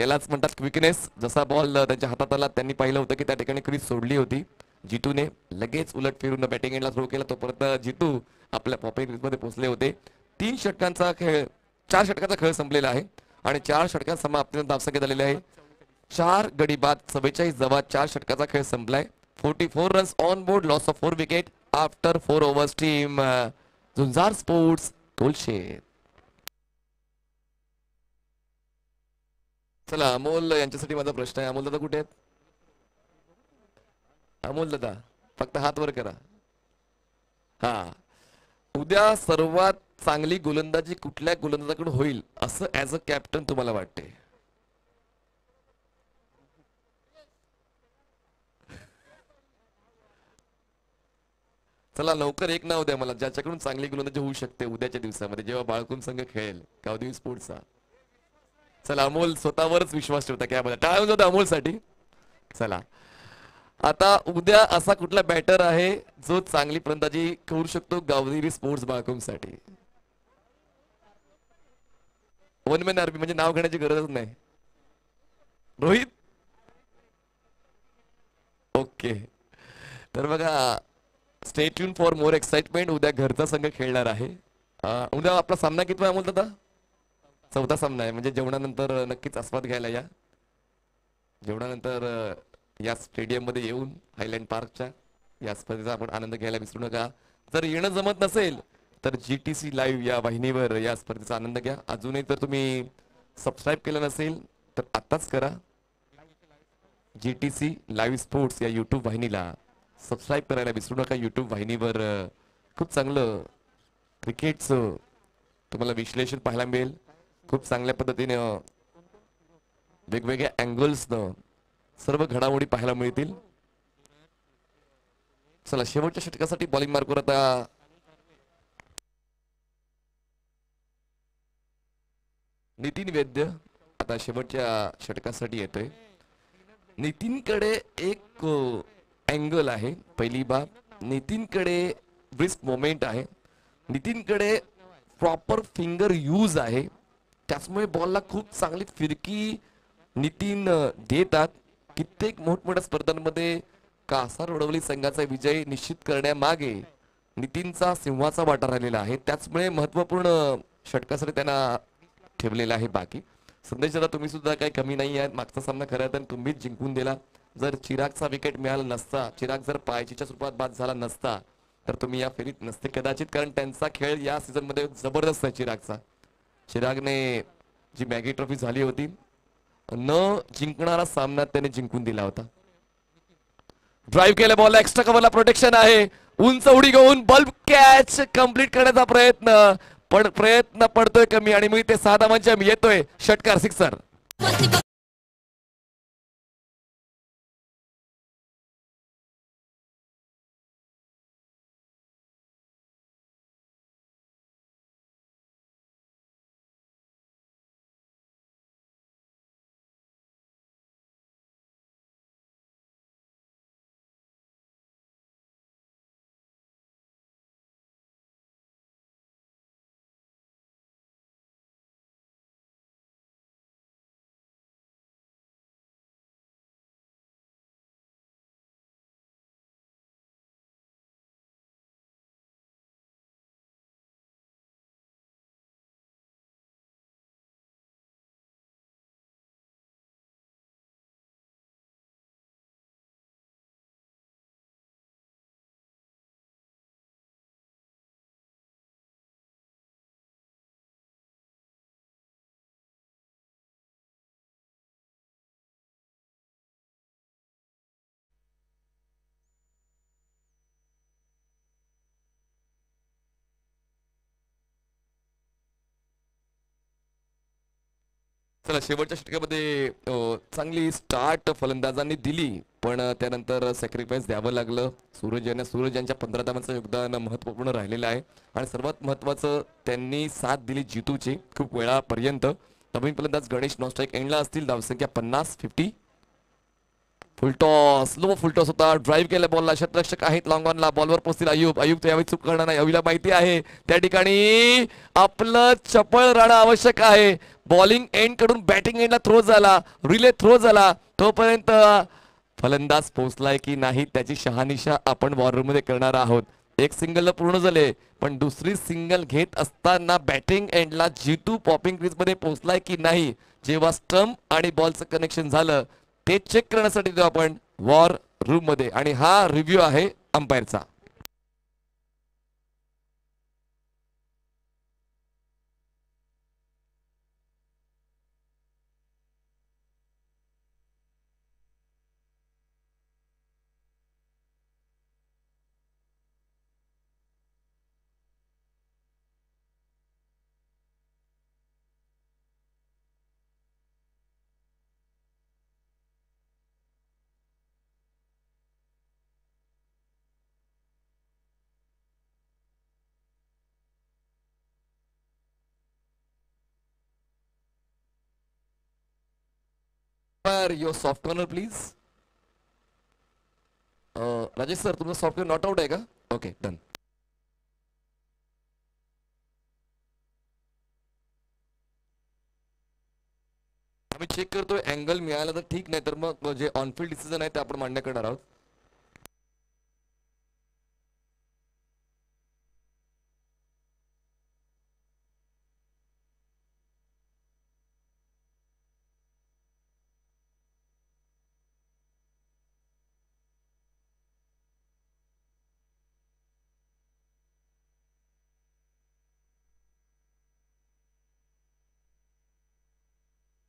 यालाच म्हणतात क्विकनेस जसा बॉल uh, त्यांच्या हातात आला त्यांनी पाहिलं होतं की त्या ठिकाणी क्रीज सोडली होती. जितूने लगेच उलट फिरून बॅटिंग एंडला थ्रो केला. तोपर्यंत जितू आपल्या पॉपिंगमध्ये पोहोचले होते. तीन षटकांचा खेळ चार षटकाचा खेळ संपलेला आहे. आणि चार षटकात समाप्तीने धावसंख्या झालेली आहे. चार गडी बाद चव्वेचाळीस जवळ चार षटकाचा खेळ संपलाय. Forty four runs on board loss of four wicket after four overs team Zunjar sports Kolshet चला अमोल यांच्यासाठी माझा प्रश्न आहे. अमोल दादा कुठे आहेत? अमोल दादा फक्त हात वर करा. हा. उद्या सर्वात चांगली गोलंदाजी कुठल्या गोलंदाजाकडून होईल असं ऍज अ कॅप्टन तुम्हाला वाटते? चला लवकर एक नाव द्या मला ज्याच्याकडून चांगली गोलंदाजी होऊ शकते उद्याच्या दिवसामध्ये जेव्हा बाळकुम संघ खेळेल गावदेवी स्पोर्ट्सचा. चला अमोल स्वतःवरच विश्वास ठेवता काय टाळून जातो अमोलसाठी. चला. आता उद्या असा कुठला बॅटर आहे जो चांगली फलंदाजी करू शकतो गावदेवी स्पोर्ट्स बाळकुमसाठी वन मॅन आरबी म्हणजे नाव घेण्याची गरजच नाही. रोहित? ओके तर बघा stay tuned for more excitement उद्या घरचा संघ खेळणार आहे. उद्या आपला सामना किती वेळा दादा चौथा सामना आहे. म्हणजे जेवणानंतर नक्कीच आस्वाद घ्यायला या. जेवणानंतर या स्टेडियममध्ये येऊन हायलँड पार्कच्या या स्पर्धेचा आपण आनंद घ्यायला विसरू नका. जर येणं जमत नसेल तर जी टी सी लाईव्ह या वाहिनीवर या स्पर्धेचा आनंद घ्या. अजूनही तर तुम्ही सबस्क्राईब केलं नसेल तर आत्ताच करा. G T C live sports या यूट्यूब वाहिनीला सबस्क्राईब करायला विसरू नका. यूट्यूब वाहिनीवर खूप चांगलं क्रिकेटचं तुम्हाला विश्लेषण पाहायला मिळेल. खूप चांगल्या पद्धतीने वेगवेगळ्या अँगल्सनं सर्व घडामोडी पाहायला मिळतील. चला शेवटच्या षटकासाठी बॉलिंग मार्कवर आता. नितीन वैद्य आता शेवटच्या षटकासाठी येतोय. नितीनकडे एक अँगल आहे पहिली बाब. नितीनकडे ब्रिस्क मोमेंट आहे. नितीनकडे प्रॉपर फिंगर यूज आहे. त्याचमुळे बॉलला खूप चांगली फिरकी नितीन देतात. कित्येक मोठमोठ्या स्पर्धांमध्ये कासार उडवली संघाचा विजय निश्चित करण्यामागे नितीनचा सिंहाचा वाटा राहिलेला आहे. त्याचमुळे महत्त्वपूर्ण षटकासाठी त्यांना ठेवलेला आहे बाकी. संदेश जरा तुम्ही सुद्धा काही कमी नाही आहेत. मागचा सामना खरं तर तुम्हीच जिंकून दिला. जर चिरागचा विकेट मिळाला नसता चिराग जर पायचीच्या स्वरूपात बाद झाला नसता तर तुम्ही या फेरीत नसते. कदाचित कारण त्यांचा खेळ या सीझनमध्ये जबरदस्त आहे चिरागचा. चिरागने जी मॅगी ट्रॉफी झाली होती न जिंकणारा सामना त्याने जिंकून दिला होता. ड्राईव्ह केल्या बॉलला एक्स्ट्रा कव्हरला प्रोटेक्शन आहे. उंच उडी घेऊन बल्ब कॅच कंप्लीट करण्याचा प्रयत्न. पण प्रयत्न पडतोय कमी आणि मी ते सहा धावांच्या येतोय. षटकार सिक्सर चला शेवटच्या षटकामध्ये चांगली स्टार्ट फलंदाजांनी दिली पण त्यानंतर सॅक्रिफाईस द्यावं लागलं. सूरज यांना सूरज यांच्या पंधरा धावांचं योगदान महत्त्वपूर्ण राहिलेलं आहे. आणि सर्वात महत्वाचं त्यांनी साथ दिली जितूची खूप वेळापर्यंत. नवीन फलंदाज गणेश नॉस्ट्राईक एंडला असतील धावसंख्या पन्नास fifty full toss low full toss होता. ड्राईव्ह केलं बॉलला शतरक्षक आहेत. लॉंग ऑनला बॉलवर पोहोचतील अयुब अयुब तर यावेळी चूक करणार नाही. अविला माहिती आहे. त्या ठिकाणी आपलं चपळ राहणं आवश्यक आहे. बॉलिंग एंडकडून बॅटिंग एंडला थ्रो झाला. रिले थ्रो झाला. तोपर्यंत फलंदाज पोहोचलाय की नाही त्याची शहानिशा आपण वॉररूममध्ये करणार आहोत. एक सिंगल पूर्ण झाले पण दुसरी सिंगल घेत असताना बॅटिंग एंडला जितू पॉपिंग क्रीजमध्ये पोहोचलाय की नाही जेव्हा स्टंप आणि बॉलचं कनेक्शन झालं ते चेक करण्यासाठी देऊ आपण. वॉर रूममध्ये. आणि हा रिव्ह्यू आहे अंपायरचा. Umpire your soft corner please Rajesh sir तुमचं सॉफ्टवेअर नॉट आउट आहे का? ओके डन आम्ही चेक करतोय अँगल मिळाला तर ठीक नाही तर मग जे ऑनफिल्ड डिसिजन आहे ते आपण मान्य करणार आहोत.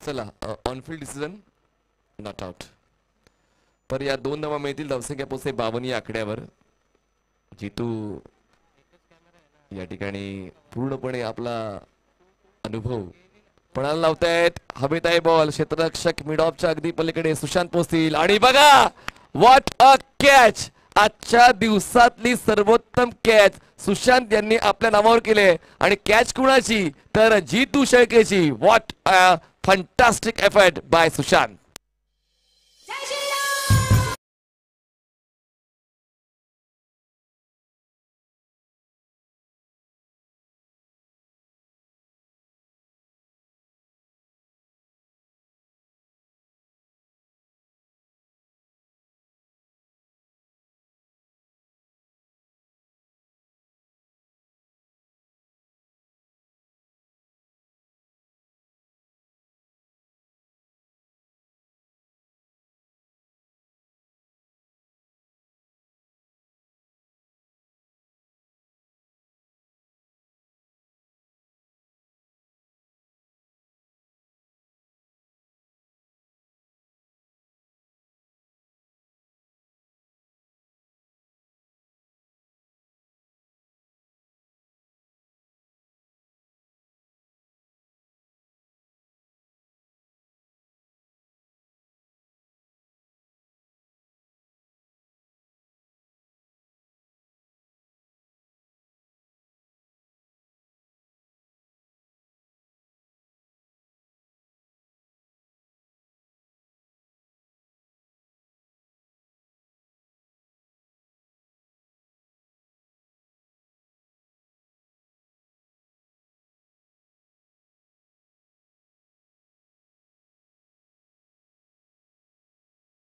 चला on field decision not out पर या दोन धावा मिळतील धावसंख्या पोचते बावन्न या आकड्यावर. जितू या ठिकाणी पूर्णपणे आपला अनुभव पणाला लावतायत. हवेत आहे बॉल क्षेत्ररक्षक मिड ऑफच्या अगदी पलीकडे सुशांत पोचतील आणि बघा व्हॉट अ कॅच आजच्या दिवसातली सर्वोत्तम कॅच सुशांत यांनी आपल्या नावावर केले. आणि कॅच कुणाची? तर Jitu शेळकेची. What a fantastic effort by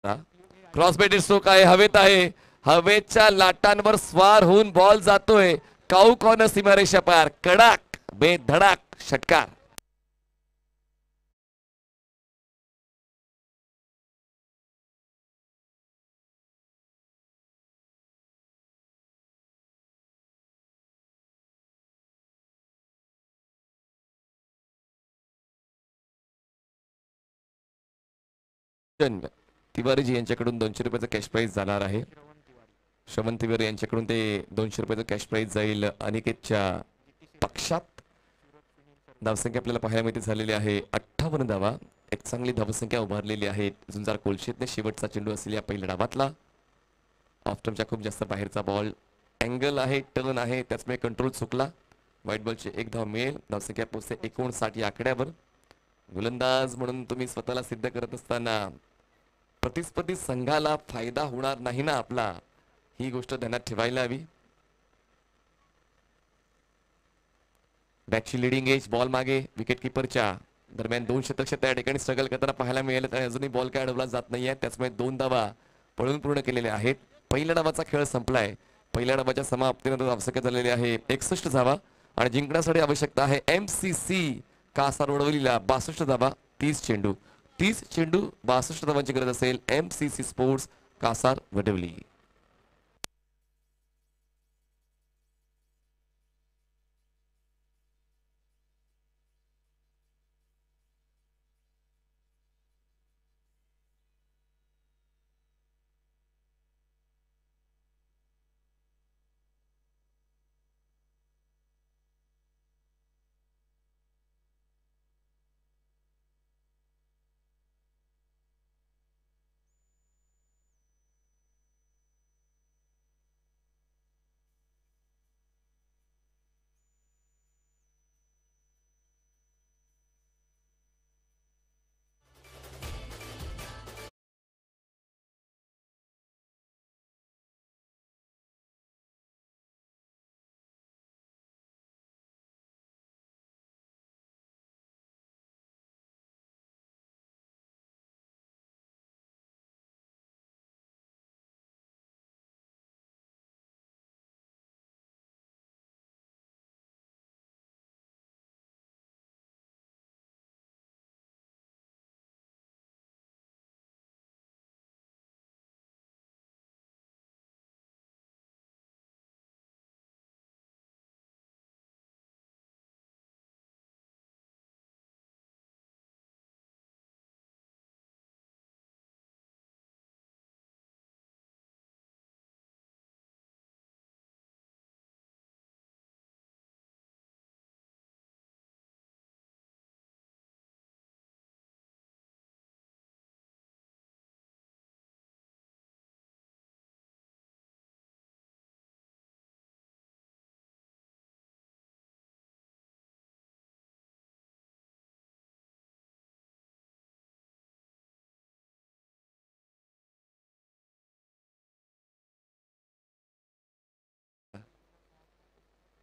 cross batted stroke आहे हवेत आहे. हवेच्या लाटांवर स्वार होऊन बॉल जातोय. काऊ कॉर्नर सीमारेषा पार? कडाक बेधडाक षटकार. जन तिवारीजी यांच्याकडून दोनशे रुपयाचं कॅश प्राईज जाणार आहे. श्रवण तिवारी यांच्याकडून ते दोनशे रुपयाचं कॅश प्राईज जाईल अनिकेतच्या पक्षात. धावसंख्या आपल्याला पाहायला मिळते झालेली आहे अठ्ठावन्न धावा. एक चांगली धावसंख्या उभारलेली आहे झुंजार कोलशेतने. शेवटचा चेंडू असलेल्या पहिल्या डावातला ऑफ्टमच्या खूप जास्त बाहेरचा बॉल अँगल आहे टर्न आहे त्याचमुळे कंट्रोल चुकला. व्हाईट बॉलची एक धाव मिळेल. धावसंख्या पोचते एकोणसाठ या आकड्यावर. गोलंदाज म्हणून तुम्ही स्वतःला सिद्ध करत असताना प्रतिस्पर्धी संघाला फायदा होणार नाही ना आपला? ही गोष्ट ध्यानात ठेवायला हवी. बॅकची लिडिंग एज बॉल मागे विकेट किपरच्या दरम्यान दोन शतक त्या ठिकाणी स्ट्रगल करताना पाहायला मिळेल. आणि अजूनही बॉल काय अडवला जात नाहीये त्याचमुळे दोन धावा पळून पूर्ण केलेले आहेत. पहिल्या डावाचा खेळ संपलाय. पहिल्या डावाच्या समाप्तीनंतर आवश्यक झालेली आहे. एकसष्ट धावा आणि जिंकण्यासाठी आवश्यकता आहे एम सी सी कासार उडवलीला बासष्ट धावा तीस चेंडू. तीस चेंडू बासष्ट धावांची गरज असेल M C C sports Kasar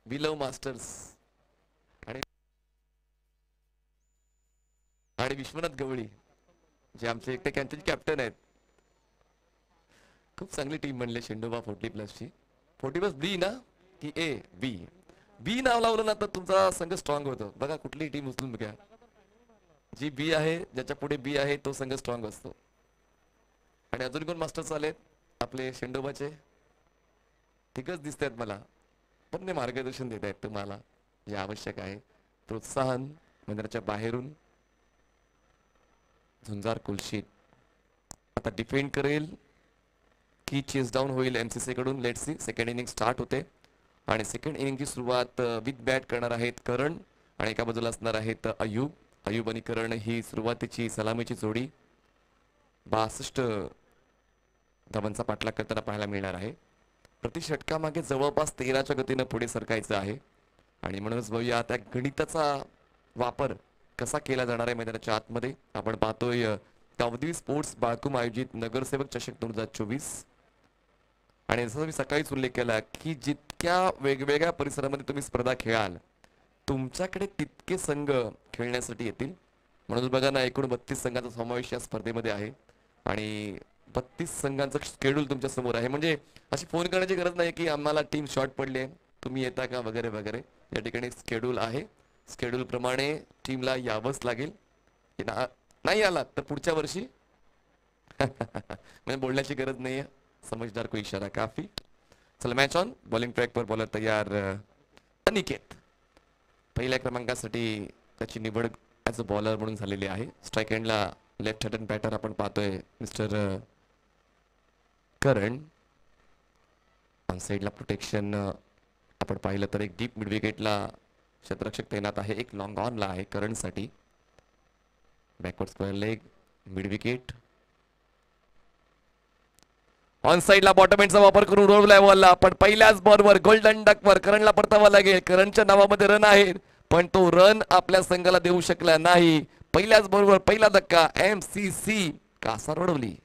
we love masters आणि आणि विश्वनाथ गवळी जे आमचे एकटे कॅन्टीन कॅप्टन आहेत. खूप चांगली टीम म्हणले शेंडोबा फोर्टी प्लसची फोर्टी प्लस बी ना की ए बी बी नाव लावलं ना तर तुमचा संघ स्ट्रॉंग होतो. बघा कुठलीही टीम उचलून बघा. जी बी आहे ज्याच्या पुढे बी आहे तो संघ स्ट्रॉंग असतो. आणि अजून कोण मास्टर्स आलेत? आपले शेंडोबाचे ठीकच दिसत आहेत मला. पण ते मार्गदर्शन देत आहेत तुम्हाला. जे आवश्यक आहे. प्रोत्साहन मंदिराच्या बाहेरून. झुंजार कुलशीत. आता डिफेंड करेल. की चेस डाऊन होईल M C सीकडून let see second inning start होते. आणि सेकंड इनिंगची सुरुवात विथ बॅट करणार आहेत करण आणि एका बाजूला असणार आहेत अयुब अयुब आणि करण ही सुरुवातीची सलामीची जोडी. बासष्ट धावांचा पाठलाग करताना पाहायला मिळणार आहे. प्रति षटकामागे जवळपास तेराच्या गतीनं पुढे सरकायचं आहे. आणि म्हणूनच बघूया त्या गणिताचा वापर कसा केला जाणार आहे मैदानाच्या आतमध्ये. आपण पाहतोय कावदी स्पोर्ट्स बाळकुम आयोजित नगरसेवक चषक दोन हजार चोवीस. आणि जसं मी सकाळीच उल्लेख केला की जितक्या वेगवेगळ्या परिसरामध्ये तुम्ही स्पर्धा खेळाल तुमच्याकडे तितके संघ खेळण्यासाठी येतील. म्हणून बघा ना एकूण बत्तीस संघाचा समावेश या स्पर्धेमध्ये आहे. आणि बत्तीस संघांचं शेड्यूल तुमच्यासमोर आहे. म्हणजे अशी फोन करण्याची गरज नाही की आम्हाला टीम शॉर्ट पडली आहे तुम्ही येता का वगैरे वगैरे. या ठिकाणी स्केड्यूल आहे. स्केड्यूल प्रमाणे टीमला यावंच लागेल. ना नाही आला तर पुढच्या वर्षी. म्हणजे बोलण्याची गरज नाही आहे समजदार को इशारा काफी. चला मॅच ऑन बॉलिंग ट्रॅक वर बॉलर तयार अनिकेत. पहिल्या क्रमांकासाठी त्याची निवड ॲज अ बॉलर म्हणून झालेली आहे. स्ट्राईक हँडला लेफ्ट हँड बॅटर आपण पाहतोय मिस्टर करण ऑन साईडला प्रोटेक्शन आपण पाहिलं तर एक डीप मिड विकेटला क्षेत्ररक्षक तैनात आहे एक लॉंग ऑनला आहे करंटसाठी. Backward square leg mid wicket on साईडला बॉटमेंटचा वापर करून रोवलाय बॉलला पण पहिल्याच बॉलवर गोल्डन डकवर करणला परतावा लागेल. करणच्या नावामध्ये रन आहेत पण तो रन आपल्या संघाला देऊ शकला नाही. पहिल्याच बॉलवर पहिला धक्का एम सी सी कासा रोडवली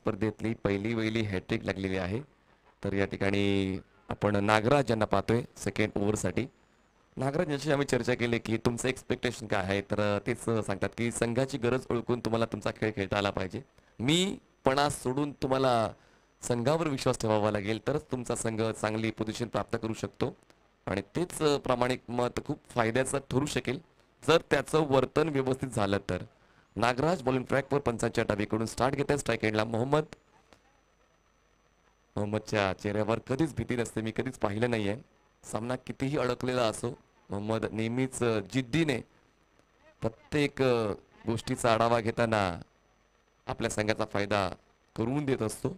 स्पर्धेतली पहिली वहिली हॅट्रिक लागलेली आहे. तर या ठिकाणी आपण नागराज यांना पाहतोय सेकंड ओव्हरसाठी नागराज यांची आम्ही चर्चा केली की तुमचं एक्सपेक्टेशन काय आहे तर तेच सांगतात की संघाची गरज ओळखून तुम्हाला तुमचा खेळ खेळता आला पाहिजे. मी पणा सोडून तुम्हाला संघावर विश्वास ठेवावा लागेल तरच तुमचा संघ चांगली पोझिशन प्राप्त करू शकतो. आणि तेच प्रामाणिक मत खूप फायद्याचं ठरू शकेल. जर त्याचं वर्तन व्यवस्थित झालं तर. नागराज बॉलिंग ट्रॅकवर पंचांच्या डावीकडून स्टार्ट घेत आहे स्ट्राईक एंडला मोहम्मद. मोहम्मदच्या चेहऱ्यावर कधीच भीती नसते. मी कधीच पाहिलं नाहीये. सामना कितीही अडकलेला असो मोहम्मद नेहमीच जिद्दीने प्रत्येक गोष्टीचा आढावा घेताना आपल्या संघाचा फायदा करून देत असतो.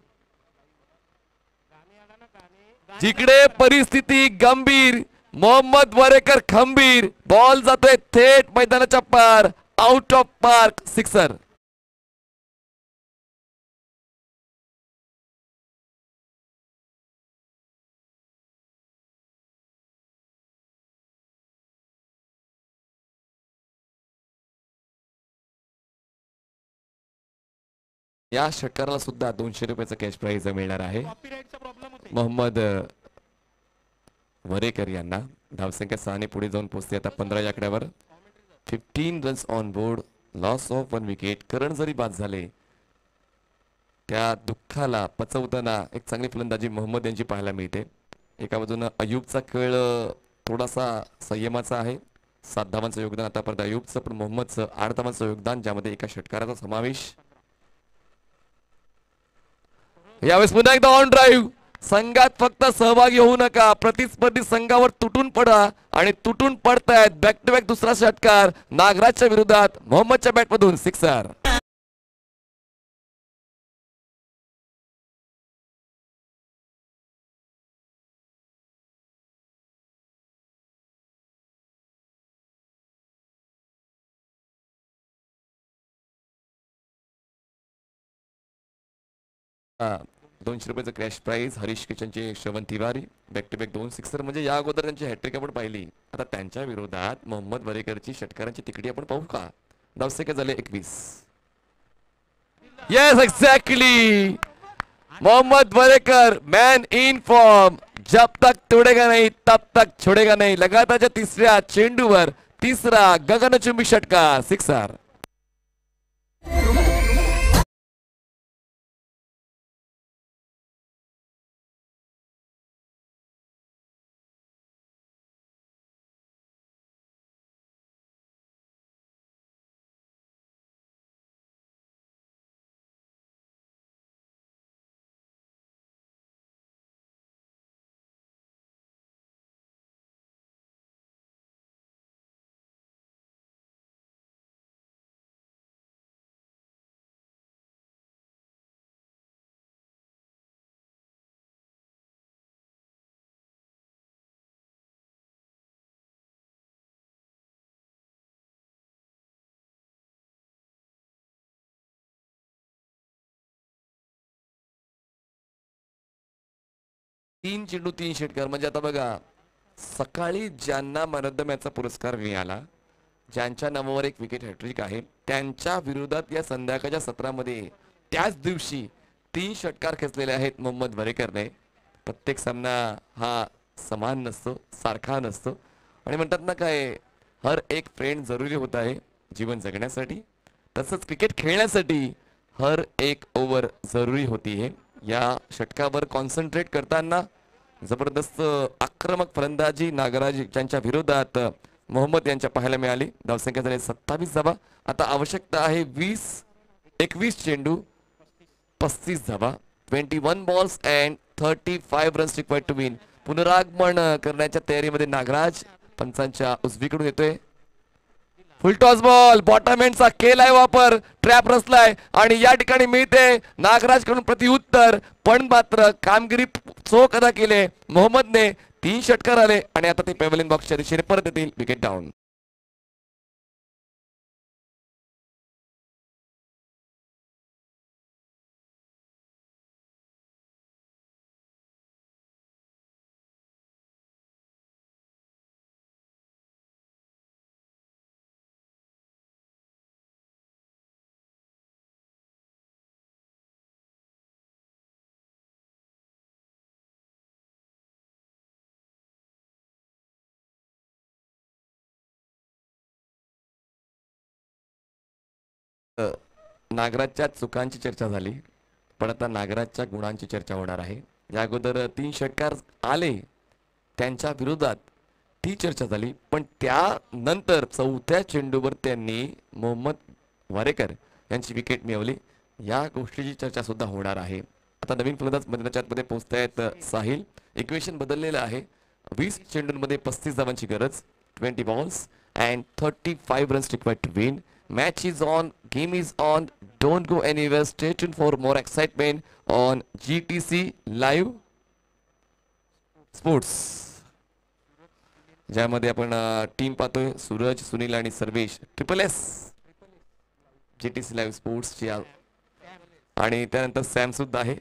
जिकडे परिस्थिती गंभीर मोहम्मद वरेकर खंबीर बॉल जातोय थेट मैदानाच्या पार. आउट ऑफ पार्क सिक्सर या षटकाराला सुद्धा दोनशे रुपयाचं कॅश प्राइज मिळणार आहे. मोहम्मद वरेकर यांना धावसंख्या सहाने पुढे जाऊन पोहोचते आता पंधरा आकड्यावर. Fifteen runs on board loss of one wicket Karan जरी बाद झाले त्या दुःखाला पचवताना एक चांगली फलंदाजी मोहम्मद यांची पाहायला मिळते. एका बाजूनं अयुबचा खेळ थोडासा संयमाचा आहे. सात धावांचं योगदान आतापर्यंत अयुबचं पण मोहम्मदचं आठ धावांचं योगदान ज्यामध्ये एका षटकाराचा समावेश. यावेळेस पुन्हा एकदा ऑन ड्राईव्ह संघात फक्त सहभागी होऊ नका. प्रतिस्पर्धी संघावर तुटून पडा आणि तुटून पडतायत बॅक टू बॅक दुसरा षटकार नागराजच्या विरोधात मोहम्मदच्या बॅटमधून सिक्सर. हा, दोनशे रुपयाचं crash price Harish किचनचे Shravan Tiwari back to back दोन सिक्सर म्हणजे या अगोदर त्यांची हॅट्रिक आपण पाहिली. आता त्यांच्या विरोधात मोहम्मद वरेकरची षटकारांची तिकडी आपण पाहू का? धावसेके झाले एकवीस. Yes exactly Mohammad Varekar man in form जब तक तोडेगा नाही तब तक छोडेगा नाही. लगातारच्या तिसऱ्या चेंडूवर तिसरा गगनचुंबी षटकार सिक्सर तीन चेंडू तीन षटकार. म्हणजे आता बघा सकाळी ज्यांना मॅन ऑफ द मॅचचा पुरस्कार मिळाला ज्यांच्या नावावर एक विकेट हॅट्रिक आहे त्यांच्या विरोधात या संध्याकाळच्या सत्रामध्ये त्याच दिवशी तीन षटकार खेचलेले आहेत मोहम्मद वरेकरने. प्रत्येक सामना हा समान नसतो सारखा नसतो. आणि म्हणतात ना काय हर एक फ्रेंड जरुरी होत आहे जीवन जगण्यासाठी. तसंच क्रिकेट खेळण्यासाठी हर एक ओव्हर जरुरी होती आहे या षटकावर कॉन्सन्ट्रेट करताना जबरदस्त आक्रमक फलंदाजी नागराज यांच्या विरोधात मोहम्मद यांच्या पाहायला मिळाली. धावसंख्या झाली सत्तावीस धावा आता आवश्यकता आहे वीस एकवीस चेंडू पस्तीस धावा twenty one balls and thirty five runs required to win पुनरागमन करण्याच्या तयारीमध्ये नागराज पंचांच्या उजवीकडून येतोय. Full toss ball. बॉटम एंडचा केलाय वापर. ट्रॅप रचलाय. आणि या ठिकाणी मिळते नागराजकडून प्रतिउत्तर. पण मात्र कामगिरी चोख अदा केले. मोहम्मदने तीन षटकार आले. आणि आता ते पेव्हलिन बॉक्सच्या दिशेने परत येतील. विकेट डाऊन नागराजच्या चुकांची चर्चा झाली पण आता नागराजच्या गुणांची चर्चा होणार आहे. या अगोदर तीन षटकार आले त्यांच्या विरोधात ती चर्चा झाली पण त्यानंतर चौथ्या चेंडूवर त्यांनी मोहम्मद वारेकर यांची विकेट मिळवली. या गोष्टीची चर्चा सुद्धा होणार आहे. आता नवीन फलंदाज मैदानाच्या आतमध्ये पोहोचतायत साहिल. इक्वेशन बदललेलं आहे. वीस चेंडूंमध्ये पस्तीस धावांची गरज twenty balls and thirty five runs required to win. Match is on game is on don't go anywhere. Stay tuned for more excitement on G T C live sports ज्यामध्ये आपण टीम पाहतोय सूरज सुनील आणि Sarvesh. Triple S G T C live स्पोर्ट्सची आणि त्यानंतर सॅम सुद्धा आहे.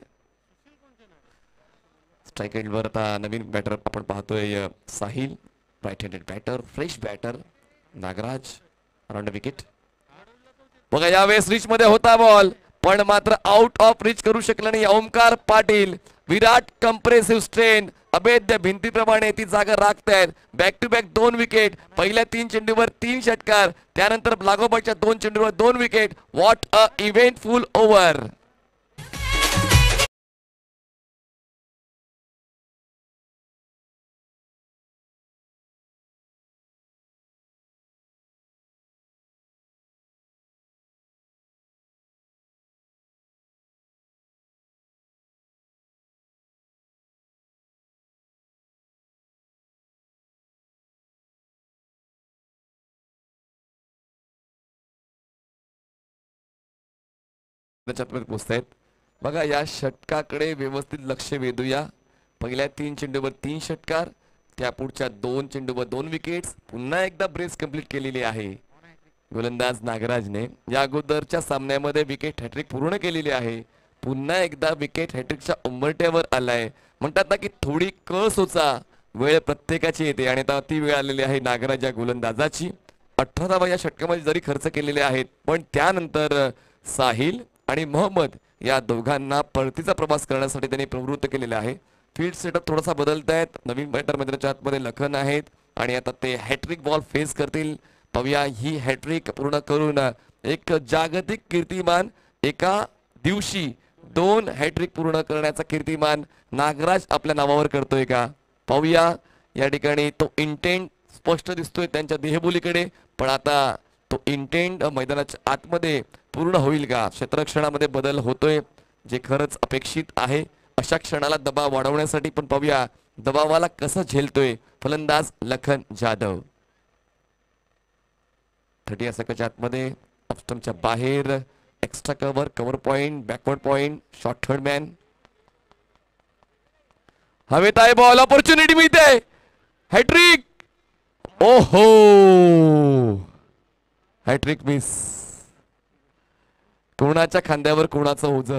स्ट्राईक एंडवर आता नवीन बॅटर आपण पाहतोय Sahil. Right handed batter fresh batter Nagraj. Around wicket बघा यावेळेस रिच मध्ये होता बॉल पण मात्र आउट ऑफ रिच करू शकला नाही ओमकार पाटील. विराट कंप्रेसिव्ह स्ट्रेन अभेद्य भिंतीप्रमाणे ती जागा राखतायत. बॅक टू बॅक दोन विकेट पहिल्या तीन चेंडूवर तीन षटकार त्यानंतर लागोपाठच्या दोन चेंडूवर दोन wicket what a eventful over त्याच्यात पोचतायत बघा या षटकाकडे व्यवस्थित लक्ष वेधूया. पहिल्या तीन चेंडूवर तीन षटकार त्या पुढच्या दोन चेंडूवर दोन विकेट्स पुन्हा एकदा ब्रेस कंप्लीट केलेली आहे. गोलंदाज नागराजने या अगोदरच्या सामन्यामध्ये विकेट हॅट्रिक पूर्ण केलेली आहे. पुन्हा एकदा विकेट हॅट्रिकच्या उंबरट्यावर आलाय. म्हणतात ना की थोडी कळ सोचा वेळ प्रत्येकाची येते आणि आता ती वेळ आलेली आहे नागराज या गोलंदाजाची. अठरा धावा या षटकामध्ये जरी खर्च केलेले आहेत पण त्यानंतर साहिल आणि मोहम्मद या दोघांना पळतीचा प्रवास करण्यासाठी त्यांनी प्रवृत्त केलेले आहे. फील्ड सेटअप थोडासा बदलत आहेत. नवीन बॅटर मैदानाच्या आतमध्ये लखन आहेत. आणि आता ते हॅट्रिक बॉल फेस करतील. पाहूया ही हॅट्रिक पूर्ण करून एक जागतिक कीर्तिमान एका दिवशी दोन हॅट्रिक पूर्ण करण्याचा कीर्तिमान नागराज आपल्या नावावर करतोय का? पाहूया. या ठिकाणी तो इंटेंट स्पष्ट दिसतोय त्यांच्या देहबोलीकडे. पण आता तो इंटेंट मैदानाच्या आतमध्ये पूर्ण होईल का? क्षेत्रक्षणामध्ये बदल होतोय जे खरंच अपेक्षित आहे. अशा क्षणाला दबाव वाढवण्यासाठी पण पाहूया दबावाला कसं झेलतोय फलंदाज लखन जाधव. थर्टी या सेकंडच्या आतमध्ये ऑफस्टमच्या बाहेर extra cover cover point backward point short third man हवेत आहे बॉल ऑपॉर्च्युनिटी मिळते. हॅट्रिक ओहो. हॅट्रिक मिस कोणाच्या खांद्यावर कोणाचं ओझ?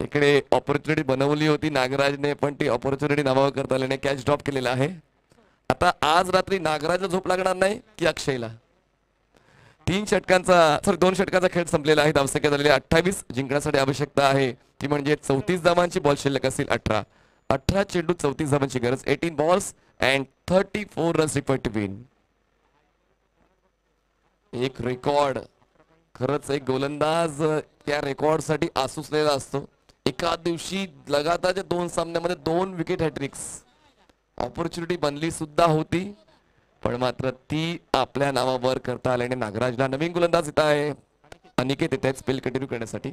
इकडे ऑपॉर्च्युनिटी बनवली होती नागराजने पण ती ऑपॉर्च्युनिटी नावावर करता आल्याने कॅच ड्रॉप केलेला आहे. आता आज रात्री नागराजला झोप लागणार नाही की अक्षयला? तीन षटकांचा सॉरी दोन षटकांचा खेळ संपलेला आहे. धावसंख्या झालेली अठ्ठावीस जिंकण्यासाठी आवश्यकता आहे. ती म्हणजे चौतीस धावांची बॉल शिल्लक असेल अठरा. अठरा चेंडू चौतीस धावांची गरज. Eighteen balls and thirty four runs required win एक रेकॉर्ड खरंच एक गोलंदाज त्या रेकॉर्डसाठी आसुसलेला असतो. एका दिवशी लगातारच्या दोन सामन्यामध्ये दोन विकेट हॅट्रिक्स ऑपॉर्च्युनिटी बनली सुद्धा होती. पण मात्र ती आपल्या नावावर करता आल्याने नागराजला नवीन गोलंदाज येत आहे. अनिकेत येत आहेत स्पेल कंटिन्यू करण्यासाठी.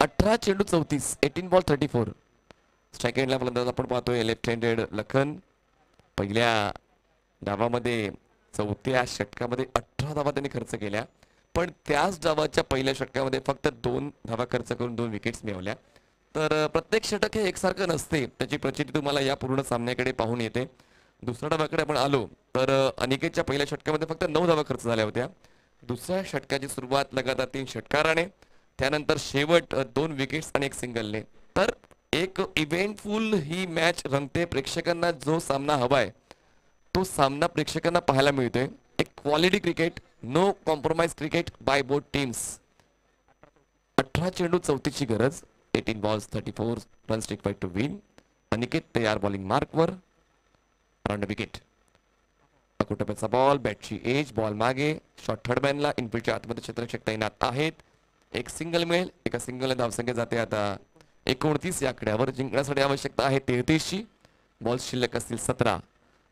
अठरा चेंडू चौतीस एटीन बॉल थर्टी फोर सेकंडला फलंदाज आपण पाहतोय लेफ्ट हँडेड लखन. पहिल्या डावामध्ये चौथ्या षटकामध्ये अठरा धावा त्यांनी खर्च केल्या. पण त्याच डावाच्या पहिल्या षटकामध्ये फक्त दोन धावा खर्च करून दोन विकेट्स मिळवल्या. तर प्रत्येक षटक हे एकसारखं नसते. त्याची प्रचिती तुम्हाला या पूर्ण सामन्याकडे पाहून येते. दुसऱ्या डावाकडे आपण आलो तर अनिकेतच्या पहिल्या षटकामध्ये फक्त नऊ धावा खर्च झाल्या होत्या. दुसऱ्या षटकाची सुरुवात लगातार तीन षटकाराने त्यानंतर शेवट दोन विकेट्स आणि एक सिंगलने तर एक इव्हेंटफुल ही मॅच रंगते प्रेक्षकांना जो सामना हवाय तो सामना प्रेक्षकांना पाहायला मिळतोय. एक quality cricket no compromise cricket by both teams अठरा चेंडू चौथीची गरज. Eighteen balls thirty four runs required to win Aniket तयार बॉलिंग मार्कवर अराउंड विकेट अकोटप्याचा बॉल बॅटची एज बॉल मागे. शॉर्ट थर्ड मॅनला इनफिल्डच्या आतमध्ये क्षेत्ररक्षक तैनात आहेत. एक सिंगल मिळेल एका सिंगल धावसंख्या जाते आता. एकोणतीस या आकड्यावर जिंकण्यासाठी आवश्यकता आहे तेहतीसची. बॉल शिल्लक असतील सतरा.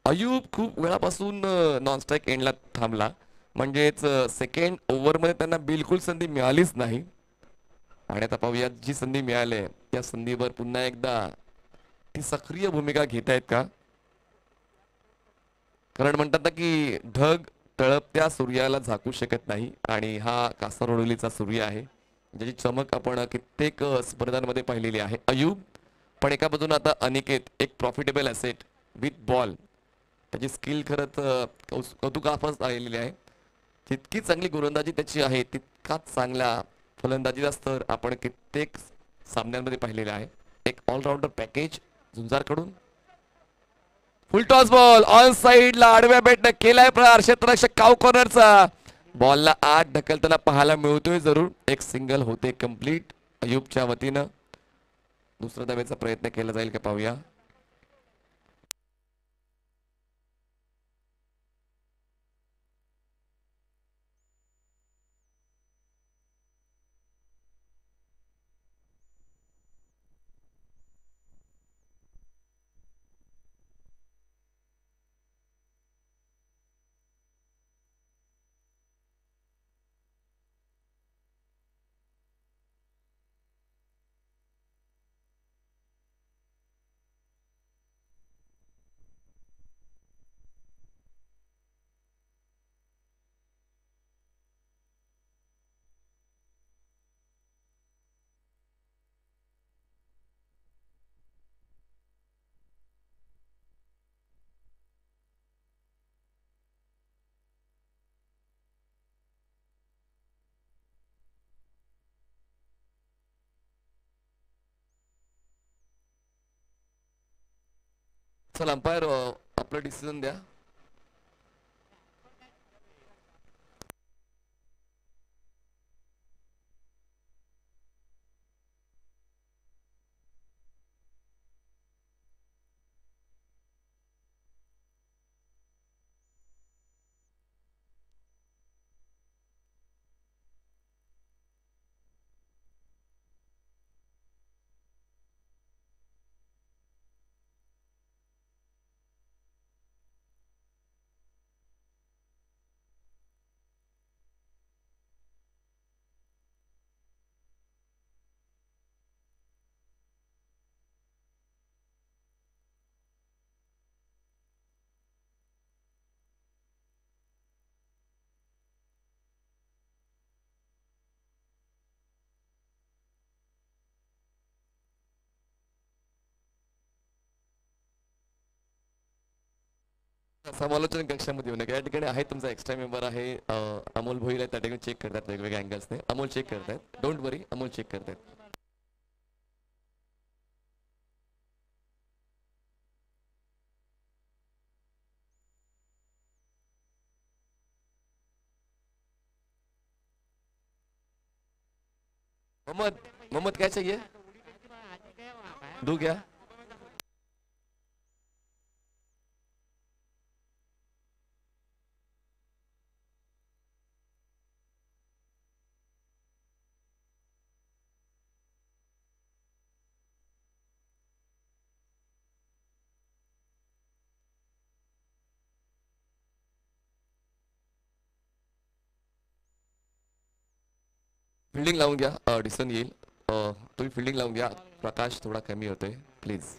अयूब खूप वेळापासून नॉन स्ट्राईक एंडला थांबला. म्हणजेच सेकंड ओव्हरमध्ये त्यांना बिलकुल संधी मिळालीच नाही. आणि आता पाहूया जी संधी मिळाली आहे त्या संधीवर पुन्हा एकदा ती सक्रिय भूमिका घेत आहेत का? कारण म्हणतात की ढग तळपत्या सूर्याला झाकू शकत नाही. आणि हा कासारोडोलीचा सूर्य आहे ज्याची चमक आपण कित्येक स्पर्धांमध्ये पाहिलेली आहे. अयूब पण एका बाजून आता अनिकेत एक प्रॉफिटेबल असेट विथ बॉल त्याची स्किल खरंच कौतुकाफच आलेली आहे. जितकी चांगली गोलंदाजी त्याची आहे तितकाच चांगला फलंदाजीचा स्तर आपण कित्येक सामन्यांमध्ये पाहिलेला आहे. एक ऑलराऊंडर पॅकेज झुंजारकडून. फुल टॉस बॉल ऑन साइडला आडव्या बॅटनं केलाय प्रहार क्षेत्ररक्षक काव कॉर्नरचा बॉलला आत ढकलताना पाहायला मिळतोय जरूर. एक सिंगल होते कंप्लीट अयुबच्या वतीनं दुसऱ्या धावेचा प्रयत्न केला जाईल का पाहूया. चल अंपायर आपलं डिसिजन द्या. समालोचन कक्षामध्ये येऊ नका या ठिकाणी आहे तुमचा एक्स्ट्रा मेंबर आहे. अमोल भोईल आहे त्या ठिकाणी चेक करतात वेगवेगळ्या अँगल्सने अमोल चेक करतात डोंट वरी अमोल चेक करतात मोहम्मद मोहम्मद क्या चाहिए? दू क्या फिल्डिंग लावून घ्या. डिसन येईल. तुम्ही फिल्डिंग लावून घ्या. प्रकाश थोडा कमी होतोय. प्लीज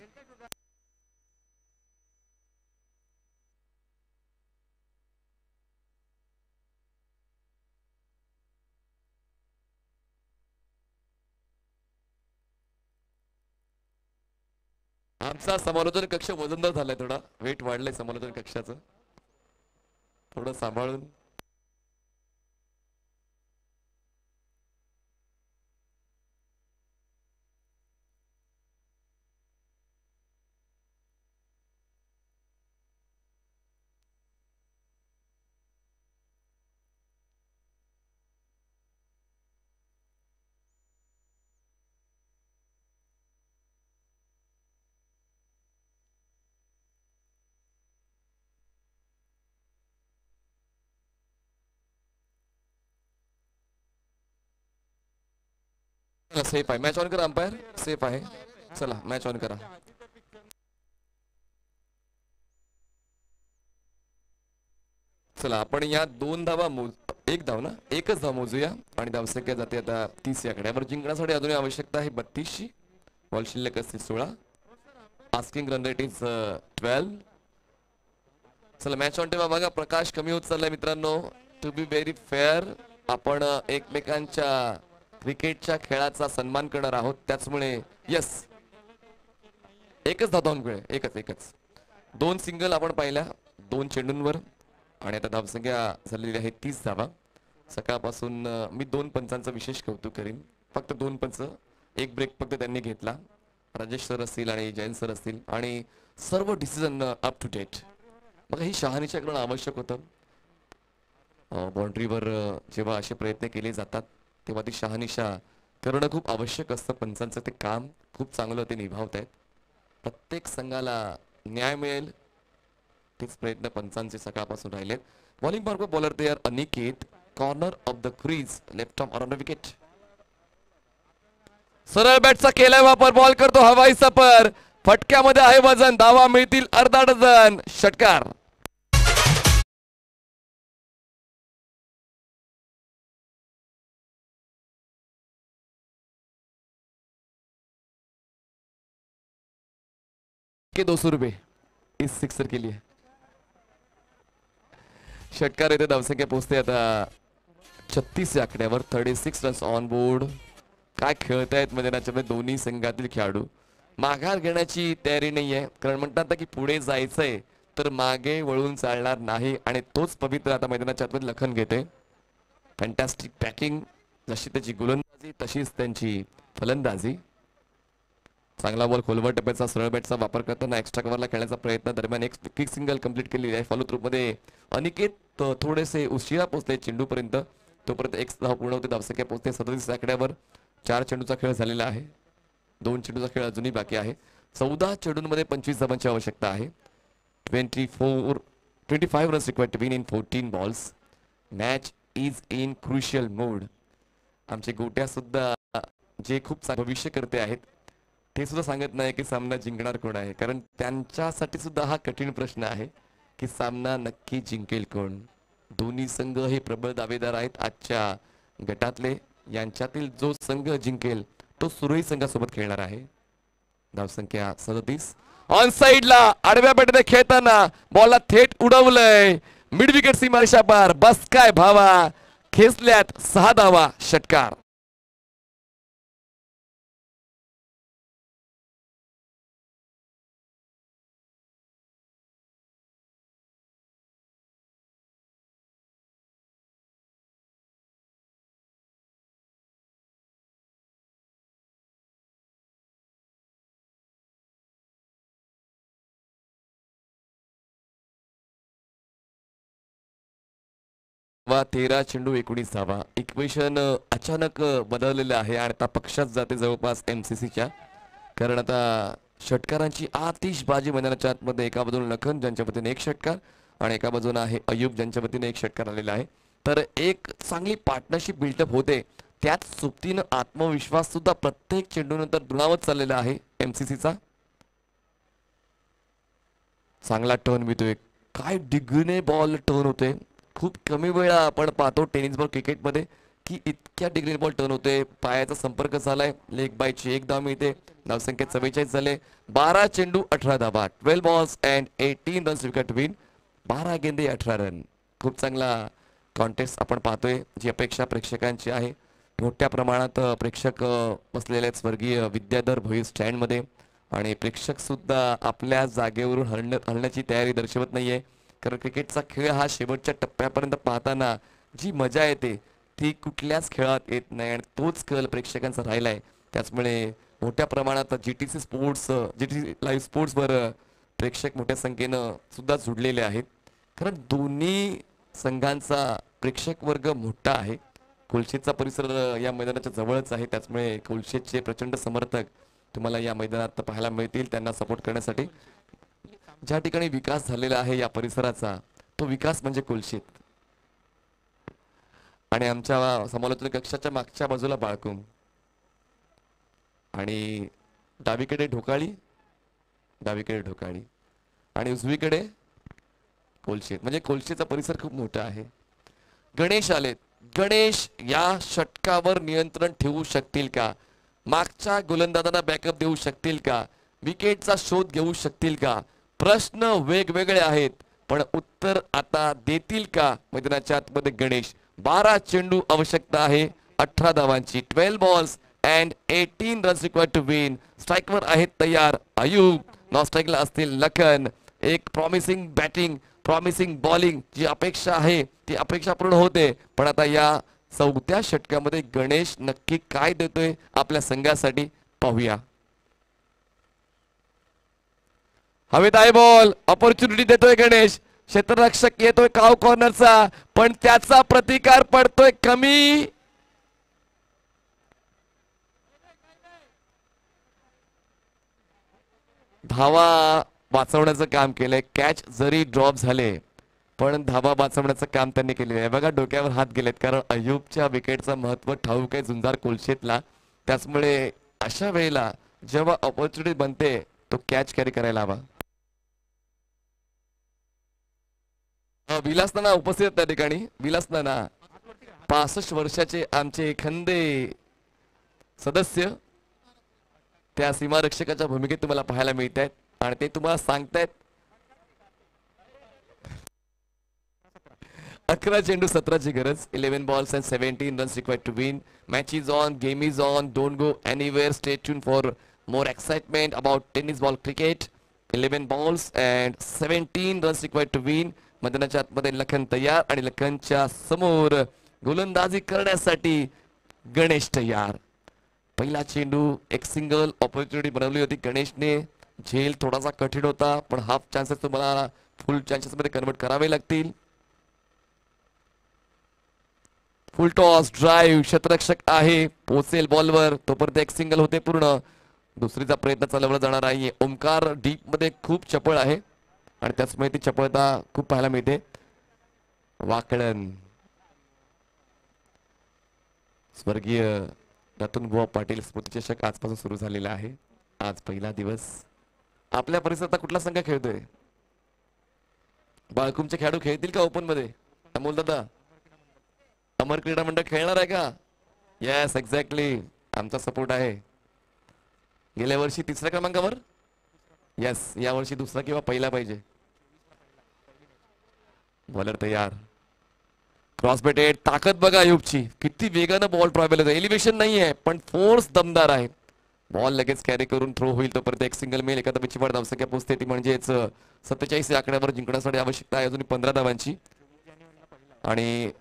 आमचा समालोचन कक्ष वजनदार झालाय थोडा. वेट वाढलाय समालोचन कक्षाचं. थोडं सांभाळून. सेफ आहे मॅच ऑन करा अंपायर सेफ आहे चला मॅच ऑन करा। चला आपण या दोन धावा मोज एक धाव ना एकच धाव मोजूया आणि धावसंख्या जाते आता तीस या आकड्यावर जिंकण्यासाठी अजूनही आवश्यकता आहे बत्तीसशी बॉल शिल्लक असतील सोळा. Asking run rate is twelve चला मॅच ऑन ठेवा बघा. प्रकाश कमी होत चाललाय मित्रांनो. टू बी व्हेरी फेअर आपण uh, एकमेकांच्या क्रिकेटच्या खेळाचा सन्मान करणार आहोत. त्याचमुळे यस एकच धा दोन वेळ एकच एकच. दोन सिंगल आपण पाहिल्या. दोन चेंडूंवर. आणि आता धावसंख्या झालेली आहे तीस धावा. सकाळपासून मी दोन पंचांचं विशेष कौतुक करीन. फक्त दोन पंच. एक ब्रेक फक्त त्यांनी घेतला. राजेश सर असतील आणि जयंत सर असतील. आणि सर्व डिसिजन अप टू डेट मग ही शहानिशा करणं आवश्यक होतं. बाउंड्रीवर जेव्हा असे प्रयत्न केले जातात तेव्हा ती शहानिशा करणं खूप आवश्यक असतं. पंचांचं ते काम खूप चांगलं ते निभावत आहेत प्रत्येक संघाला न्याय मिळेल तेच प्रयत्न पंचांचे सकाळपासून राहिलेत. बॉलिंग मार्ग बॉलर तयार Aniket corner of the crease left of around wicket सरळ बॅटचा केलाय वापर बॉल करतो हवाई सपर फटक्यामध्ये आहे वजन धावा मिळतील अर्धा डझन. षटकार. के दो सौ रुपये इस सिक्सर के लिए। षटकार येते धावसंख्या पोहोचते आता छत्तीस या आकड्यावर thirty six runs on board काय खेळतायत मैदानाच्यामध्ये दोन्ही संघातील खेळाडू माघार घेण्याची तयारी नाही आहे कारण म्हणतात की पुढे जायचंय तर मागे वळून चालणार नाही आणि तोच पवित्र आता मैदानाच्या आतमध्ये लखन घेते. फॅन्टॅस्टिक पॅकिंग जशी त्याची गोलंदाजी तशीच त्यांची फलंदाजी. चांगला बॉल खोलवर टप्प्याचा सरळ बॅटचा वापर करताना एक्स्ट्रा कव्हरला खेळण्याचा प्रयत्न दरम्यान एक किक सिंगल कंप्लीट केलेली आहे फॉलो मध्ये. अनिकेत थोडेसे उशिरा पोहोचले चेंडूपर्यंत. तोपर्यंत एक धाव पूर्ण होते धावसंख्या पोहोचते. सदतीस आकड्यावर चार चेंडूचा खेळ झालेला आहे. दोन चेंडूचा खेळ अजूनही बाकी आहे. चौदा चेंडूंमध्ये पंचवीस धावांची आवश्यकता आहे. Twenty four twenty five runs require to win in fourteen balls match is in crucial mode आमचे गोट्या सुद्धा जे खूप भविष्य करते आहेत ते सुद्धा सांगत नाही की सामना जिंकणार कोण आहे. कारण त्यांच्यासाठी सुद्धा हा कठीण प्रश्न आहे की सामना नक्की जिंकेल कोण. दोन्ही संघ हे प्रबळ दावेदार आहेत. आजच्या गटातले यांच्यातील जो संघ जिंकेल तो सुरई संघासोबत खेळणार आहे. धावसंख्या सदतीस. ऑन साइडला आडव्या बेटाने खेळताना बॉलला थेट उडवलंय. मिड विकेट सीमारेषा पार बस काय भावा. खेचल्यात सहा धावा षटकार. वा तेरा चेंडू एकोणीस धावा इक्वेशन अचानक बदललेलं आहे आणि आता पक्षात जाते जवळपास एम सी सीच्या कारण आता षटकारांची आतिषबाजी मैदानाच्या आतमध्ये एका बाजूला लखन ज्यांच्या वतीने एक षटकार आणि एका बाजूला आहे अयुब ज्यांच्या वतीने एक षटकार आलेला आहे. तर एक चांगली पार्टनरशिप बिल्टअप होते. त्याच सोबतीनं आत्मविश्वास सुद्धा प्रत्येक चेंडूनंतर दुणावत चाललेला आहे एम सी सीचा चांगला टर्न मिळतोय. काय डिग्रीने बॉल टर्न होते. खूप कमी वेळा आपण पाहतो टेनिस बॉल क्रिकेटमध्ये की इतक्या डिग्री बॉल टर्न होते पायाचा संपर्क झालाय लेग बायची एक धाव मिळते धावसंख्या चव्वेचाळीस झाले बारा चेंडू अठरा धाबा twelve balls and eighteen runs wicket win बारा गेंदे अठरा रन खूप चांगला कॉन्टेस्ट आपण पाहतोय जी अपेक्षा प्रेक्षकांची आहे. मोठ्या प्रमाणात प्रेक्षक बसलेले आहेत स्वर्गीय विद्याधर भोईर स्टँडमध्ये आणि प्रेक्षक सुद्धा आपल्या जागेवरून हलण्या हलण्याची तयारी दर्शवत नाही आहे कारण क्रिकेटचा खेळ हा शेवटच्या टप्प्यापर्यंत पाहताना जी मजा येते ती कुठल्याच खेळात येत नाही आणि तोच कल प्रेक्षकांचा राहिलाय. त्याचमुळे मोठ्या प्रमाणात G T C sports G T C live स्पोर्ट्सवर प्रेक्षक मोठ्या संख्येनं सुद्धा जुडलेले आहेत. कारण दोन्ही संघांचा प्रेक्षक वर्ग मोठा आहे. कोलशेतचा परिसर या मैदानाच्या जवळच आहे. त्याचमुळे कोलशेतचे प्रचंड समर्थक तुम्हाला या मैदानात पाहायला मिळतील त्यांना सपोर्ट करण्यासाठी. ज्या ठिकाणी विकास झालेला आहे या परिसराचा तो विकास म्हणजे कोलशेत. आणि आमच्या समालोचन कक्षाच्या मागच्या बाजूला बाळकुम आणि डावीकडे ढोकाळी डावीकडे ढोकाळी. आणि उजवीकडे कोलशेत. म्हणजे कोलशेचा परिसर खूप मोठा आहे. गणेश आलेत. गणेश या षटकावर नियंत्रण ठेवू शकतील का? मागच्या गोलंदाजांना बॅकअप देऊ शकतील का? विकेटचा शोध घेऊ शकतील का? प्रश्न वेगवेगळे आहेत पण उत्तर आता देतील का? मैदानाच्या आतमध्ये गणेश बारा चेंडू आवश्यकता आहे. अठरा धावांची twelve balls and eighteen runs require to win स्ट्राईकवर आहेत तयार अयुब नॉन स्ट्राईकला असतील लखन. एक प्रॉमिसिंग बॅटिंग प्रॉमिसिंग बॉलिंग जी अपेक्षा आहे ती अपेक्षा पूर्ण होते. पण आता या चौथ्या षटकामध्ये गणेश नक्की काय देतोय? आपल्या संघासाठी पाहूया. हवेत आहे बॉल. ऑपॉर्च्युनिटी देतोय गणेश. क्षेत्ररक्षक येतोय काव कॉर्नरचा पण त्याचा प्रतिकार पडतोय कमी. धावा वाचवण्याचं काम केलंय. कॅच जरी ड्रॉप झाले पण धावा वाचवण्याचं काम त्यांनी केलेलं आहे. बघा डोक्यावर हात गेलेत. कारण अयुबच्या विकेटचं महत्त्व ठाऊक आहे झुंजार कोलशेतला. त्याचमुळे अशा वेळेला जेव्हा ऑपॉर्च्युनिटी बनते तो कॅच कॅरी करायला हवा. विलासनाना उपस्थित आहेत त्या ठिकाणी. विलासनाना पासष्ट वर्षाचे आमचे खंदे सदस्य. त्या सीमारक्षकाच्या भूमिकेत तुम्हाला पाहायला मिळत आहेत आणि ते तुम्हाला सांगतायत. अकरा चेंडू सतराची गरज. Eleven balls and seventeen runs required to win match is on game is on don't go anywhere stay tune for more excitement about tennis ball cricket eleven balls and seventeen runs required to win मैदानाच्या आतमध्ये लखन तयार आणि लखनच्या समोर गोलंदाजी करण्यासाठी गणेश तयार. पहिला चेंडू एक सिंगल ऑपॉर्च्युनिटी बनवली होती गणेशने. झेल थोडासा कठीण होता पण हाफ चान्सेस तुम्हाला फुल चान्सेस मध्ये कन्वर्ट करावे लागतील. फुल टॉस ड्राईव्ह शतरक्षक आहे पोचेल बॉलवर तोपर्यंत एक सिंगल होते पूर्ण. दुसरीचा प्रयत्न चालवला जाणार आहे. ओमकार डीपमध्ये खूप चपळ आहे. आणि त्याचमुळे ती चपळता खूप पाहायला मिळते. वाकळण. स्वर्गीय रतन पाटील स्मृतीचषक आजपासून सुरू झालेला आहे. आज पहिला दिवस. आपल्या परिसरात कुठला संघ खेळतोय? बाळकुमचे खेळाडू खेळतील का ओपनमध्ये? अमोल दादा. अमर क्रीडा मंडळ खेळणार आहे का? येस एक्झॅक्टली आमचा सपोर्ट आहे. गेल्या वर्षी तिसऱ्या क्रमांकावर येस यावर्षी दुसरा किंवा पहिला पाहिजे. बॉलर तयार. क्रॉस बेटेड ताकद बघा अयुबची किती वेगानं बॉल ट्रॅव्हल होतं. एलिव्हेशन नाही आहे पण फोर्स दमदार आहे बॉल लगेच कॅरी करून थ्रो होईल तोपर्यंत एक सिंगल मेल एखादा पिची पड धावसंख्या पोहोचते ती म्हणजेच सत्तेचाळीस या आकड्यावर जिंकण्यासाठी आवश्यकता आहे अजून पंधरा धावांची. आणि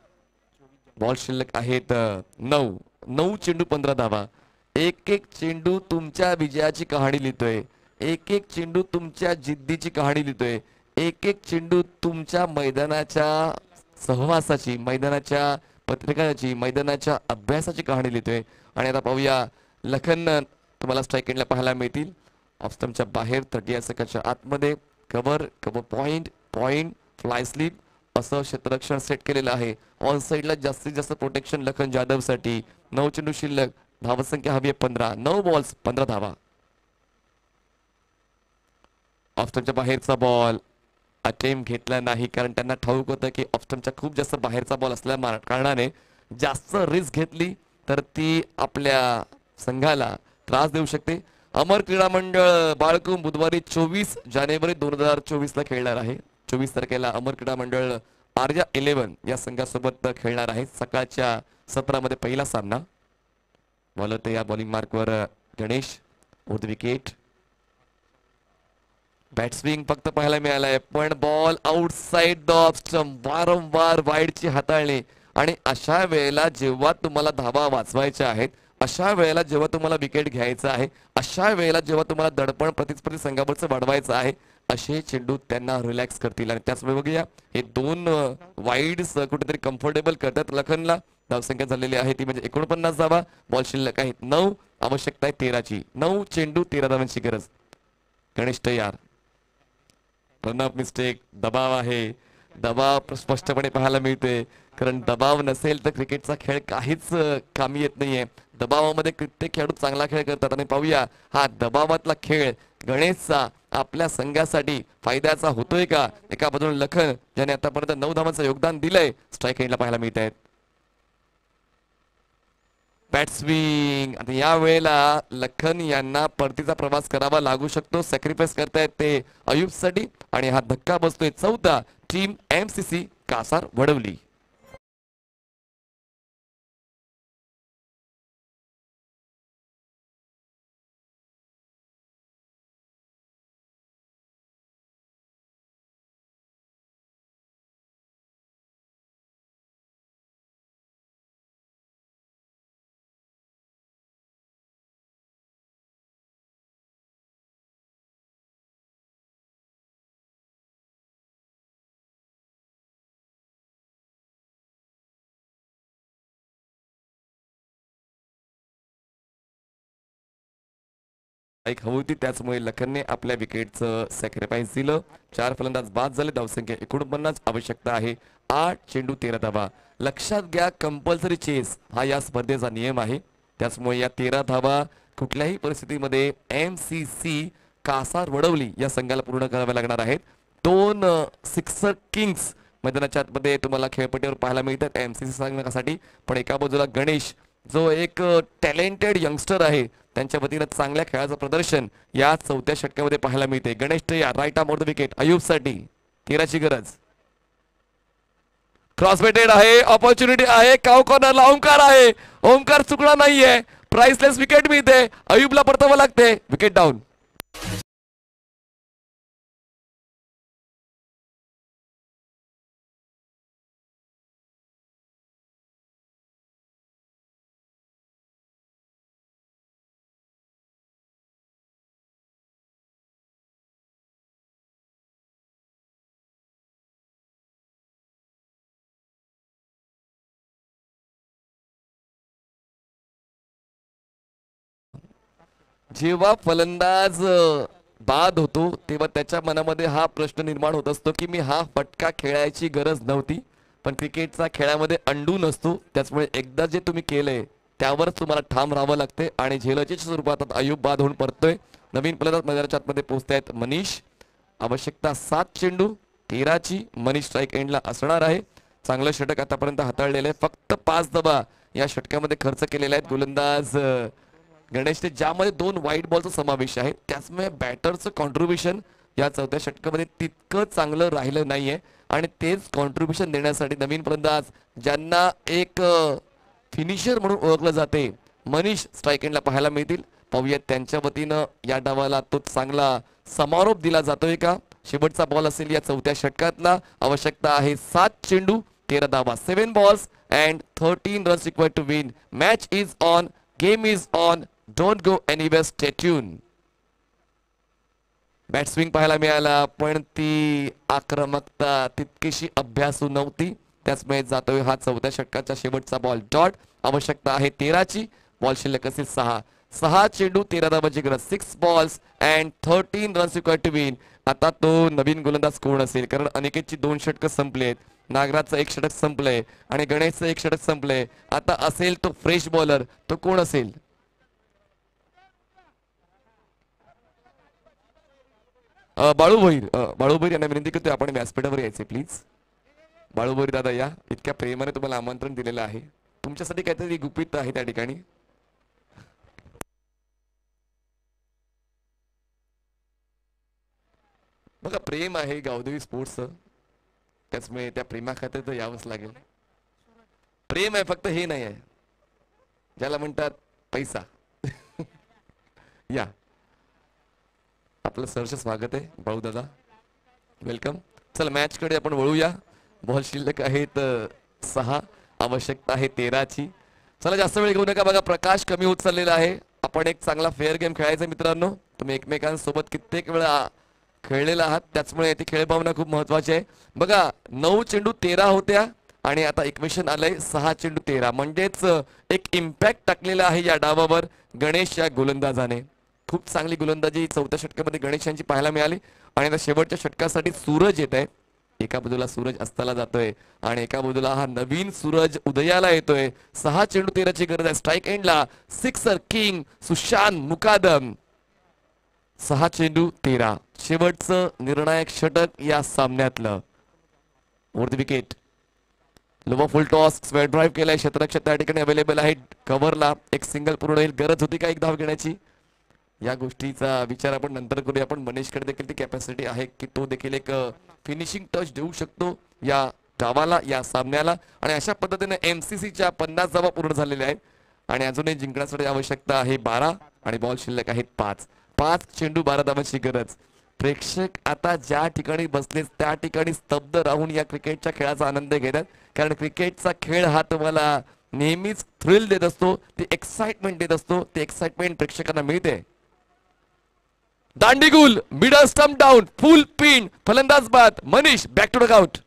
बॉल शिल्लक आहेत नऊ. नऊ चेंडू पंधरा धावा. एक एक चेंडू तुमच्या विजयाची कहाणी लिहितोय. एक एक चेंडू तुमच्या जिद्दीची कहाणी लिहितोय. एक एक चेंडू तुमच्या मैदानाच्या सहवासाची मैदानाच्या पत्रिकाची मैदानाच्या अभ्यासाची कहाणी लिहितोय. आणि आता पाहूया लखन तुम्हाला स्ट्राईक एंडला पाहायला मिळतील. ऑफस्टमच्या बाहेर थर्टी या सेकंडच्या आतमध्ये cover cover point point fly slip असं क्षेत्ररक्षण सेट केलेलं आहे. ऑन साईडला जास्तीत जास्त प्रोटेक्शन लखन जाधवसाठी. नऊ चेंडू शिल्लक धावसंख्या हवी आहे पंधरा. नऊ बॉल्स पंधरा धावा. ऑफस्टमच्या बाहेरचा बॉल अटेम्प घेतला नाही. कारण त्यांना ठाऊक होतं की ऑफस्टमच्या खूप जास्त बाहेरचा बॉल असल्या मा- कारणाने जास्त रिस्क घेतली तर ती आपल्या संघाला त्रास देऊ शकते. अमर क्रीडा मंडळ बाळकूम बुधवारी चोवीस जानेवारी दोन हजार चोवीसला खेळणार आहे. चोवीस तारखेला अमर क्रीडा मंडळ आर्या इलेव्हन या संघासोबत खेळणार आहे. सकाळच्या सत्रामध्ये पहिला सामना. बॉलर या बॉलिंग मार्कवर गणेश उर्द विकेट बॅट्सविंग फक्त पाहायला मिळालाय. पण बॉल आउटसाइड द स्टंप वारंवार वाईडची हाताळणी. आणि अशा वेळेला जेव्हा तुम्हाला धावा वाचवायच्या आहेत अशा वेळेला जेव्हा तुम्हाला विकेट घ्यायचं आहे अशा वेळेला जेव्हा तुम्हाला दडपण प्रतिस्पर्धी संघावरचं वाढवायचं आहे असे चेंडू त्यांना रिलॅक्स करतील. आणि त्याचमुळे बघूया हे दोन वाईड कुठेतरी कम्फर्टेबल करतात लखनला. धावसंख्या झालेली आहे ती म्हणजे एकोणपन्नास धावा बॉल शिल्लक आहेत नऊ. आवश्यकता आहे तेराची. नऊ चेंडू तेरा धावांची गरज. गणेश तयार. रनअप मिस्टेक दबाव आहे. दबाव स्पष्टपणे पाहायला मिळते कारण दबाव नसेल तर क्रिकेटचा खेळ काहीच कामी येत नाहीये. दबावामध्ये कित्येक खेळाडू चांगला खेळ करतात. आणि पाहूया हा दबावातला खेळ गणेशचा आपल्या संघासाठी फायद्याचा होतोय का? एका बाजूने लखन ज्याने आतापर्यंत नऊ धावांचं योगदान दिलंय स्ट्राईक पाहायला मिळत आहेत बॅट्सविंग आता या वेळेला लखन यांना परतीचा प्रवास करावा लागू शकतो. सॅक्रिफाईस करतायत ते अयुबसाठी आणि हा धक्का बसतोय चौथा team M C C Kasar Vadavali. एक हवी होती त्याचमुळे लखनने आपल्या विकेटचं सॅक्रिफाईस दिलं. चार फलंदाज बाद झाले धावसंख्या एकोणपन्नास आवश्यकता आहे आठ चेंडू तेरा धावा. लक्षात घ्या कंपल्सरी चेस हा या स्पर्धेचा नियम आहे. त्याचमुळे या तेरा धावा कुठल्याही परिस्थितीमध्ये M C C Kasar Vadavali या संघाला पूर्ण कराव्या लागणार आहेत. दोन सिक्सर किंग्स मैदानाच्या आतमध्ये तुम्हाला खेळपट्टीवर पाहायला मिळतात एम सी सी संघासाठी. पण एका बाजूला गणेश जो एक टॅलेंटेड यंगस्टर आहे त्यांच्या वतीनं चांगल्या खेळाचं प्रदर्शन या चौथ्या षटकामध्ये पाहायला मिळते. गणेश या राईट आर्म द विकेट अयुबसाठी तेराची गरज. क्रॉस बेटेड आहे ऑपॉर्च्युनिटी आहे काव कॉर्नरला ओंकार आहे. ओंकार चुकला नाहीये. प्राइसलेस विकेट मिळते. अयुबला परतावं लागते. विकेट डाऊन जेव्हा फलंदाज बाद होतो तेव्हा त्याच्या मनामध्ये हा प्रश्न निर्माण होत असतो की मी हा फटका खेळायची गरज नव्हती पण क्रिकेटचा खेळामध्ये अंडू नसतो त्याचमुळे एकदा जे तुम्ही केलंय त्यावरच तुम्हाला ठाम राहावं लागते आणि झेलच्या स्वरूपात आता अयुब बाद होऊन परतोय नवीन फलंदाज मैदानाच्या आतमध्ये पोहोचतायत मनीष. आवश्यकता सात चेंडू तेराची मनीष स्ट्राईक एंडला असणार आहे. चांगलं षटक आतापर्यंत हाताळलेलं आहे. फक्त पाच दबा या षटकामध्ये खर्च केलेला आहेत गोलंदाज गणेशने ज्यामध्ये दोन वाईट बॉलचा समावेश आहे त्याचमुळे बॅटरचं कॉन्ट्रीब्युशन या चौथ्या षटकामध्ये तितकं चांगलं राहिलं नाहीये. आणि तेच कॉन्ट्रीब्युशन देण्यासाठी नवीन फलंदाज ज्यांना एक फिनिशर म्हणून ओळखलं जाते मनीष स्ट्राईक एंडला पाहायला मिळतील. पाहूयात त्यांच्या वतीनं या डावाला तो चांगला समारोप दिला जातोय का? शेवटचा बॉल असेल या चौथ्या षटकातला. आवश्यकता आहे सात चेंडू तेरा धावा seven balls and thirteen runs required to win match is on game is on don't go anywhere stay tune swing पाहायला मिळाला पण ती आक्रमकता तितकीशी अभ्यासू नव्हती. त्याचमुळे जातोय हा चौथ्या षटकाचा शेवटचा बॉल डॉट आवश्यकता आहे तेराची. बॉल शिल्लक असेल सहा. सहा चेंडू तेरा धाबाची गरज. Six balls and thirteen runs required to win आता तो नवीन गोलंदाज कोण असेल? कारण अनिकेतची दोन षटकं संपली आहेत नागराजचं एक षटक संपलंय आणि गणेशचं एक षटक संपलंय. आता असेल तो फ्रेश बॉलर तो कोण असेल? बाळू भैर बाळू भैर यांना विनंती करतोय आपण व्यासपीठावर यायचे प्लीज बाळू भैर दादा या. इतक्या प्रेमाने तुम्हाला आमंत्रण दिलेलं आहे. तुमच्यासाठी काहीतरी गुपित आहे त्या ठिकाणी. बघा प्रेम आहे गावदेवी स्पोर्ट्सचं. त्याचमुळे त्या प्रेमा तर यावंच लागेल. प्रेम आहे फक्त हे नाही आहे. ज्याला म्हणतात पैसा. या. आपलं सहर्ष स्वागत आहे भाऊ दादा. वेलकम चला मॅच कडे आपण वळूया. बॉल शिल्लक आहेत सहा. आवश्यकता आहे तेराची. चला जास्त वेळ घेऊ नका. बघा प्रकाश कमी होत चाललेला आहे. आपण एक चांगला फेअर गेम खेळायचा मित्रांनो. तुम्ही एकमेकांसोबत कित्येक वेळा खेळलेला आहात. त्याचमुळे ती खेळ भावना खूप महत्वाची आहे. बघा नऊ चेंडू तेरा होत्या आणि आता इक्वेशन आलंय सहा चेंडू तेरा. म्हणजेच एक इम्पॅक्ट टाकलेला आहे या डावावर गणेश या गोलंदाजाने. खूप चांगली गोलंदाजी चौथ्या षटकामध्ये गणेश यांची पाहायला मिळाली. आणि आता शेवटच्या षटकासाठी सूरज येत आहे एका बाजूला सूरज अस्ताला जातोय आणि एका बाजूला हा नवीन सूरज उदयाला येतोय. सहा चेंडू तेराची गरज आहे. स्ट्राईक एंडला सिक्सर किंग सुशांत मुकादम. सहा चेंडू तेरा. शेवटचं निर्णायक षटक या सामन्यातलं. वर विकेट लोबा फुल टॉस स्वेट ड्राईव्ह केलाय. क्षेत्ररक्षक त्या ठिकाणी अवेलेबल आहे कव्हरला एक सिंगल पूर्ण होईल. गरज होती का एक धाव घेण्याची? या गोष्टीचा विचार आपण नंतर करूया. आपण मनीषकडे देखील ती कॅपॅसिटी आहे की तो देखील एक फिनिशिंग टच देऊ शकतो या गावाला या सामन्याला. आणि अशा पद्धतीने एम सी सीच्या पन्नास धावा पूर्ण झालेल्या आहेत. आणि अजूनही जिंकण्यासाठी आवश्यकता आहे बारा आणि बॉल शिल्लक आहेत पाच. पाच चेंडू बारा धावांची गरज. प्रेक्षक आता ज्या ठिकाणी बसले त्या ठिकाणी स्तब्ध राहून या क्रिकेटच्या खेळाचा आनंद घेतात. कारण क्रिकेटचा खेळ हा तुम्हाला नेहमीच थ्रिल देत असतो ती एक्साइटमेंट देत असतो ती एक्साइटमेंट प्रेक्षकांना मिळते. दांडीगुल middle stump down full pin फलंदाज बाद मनीष बॅक टू आउट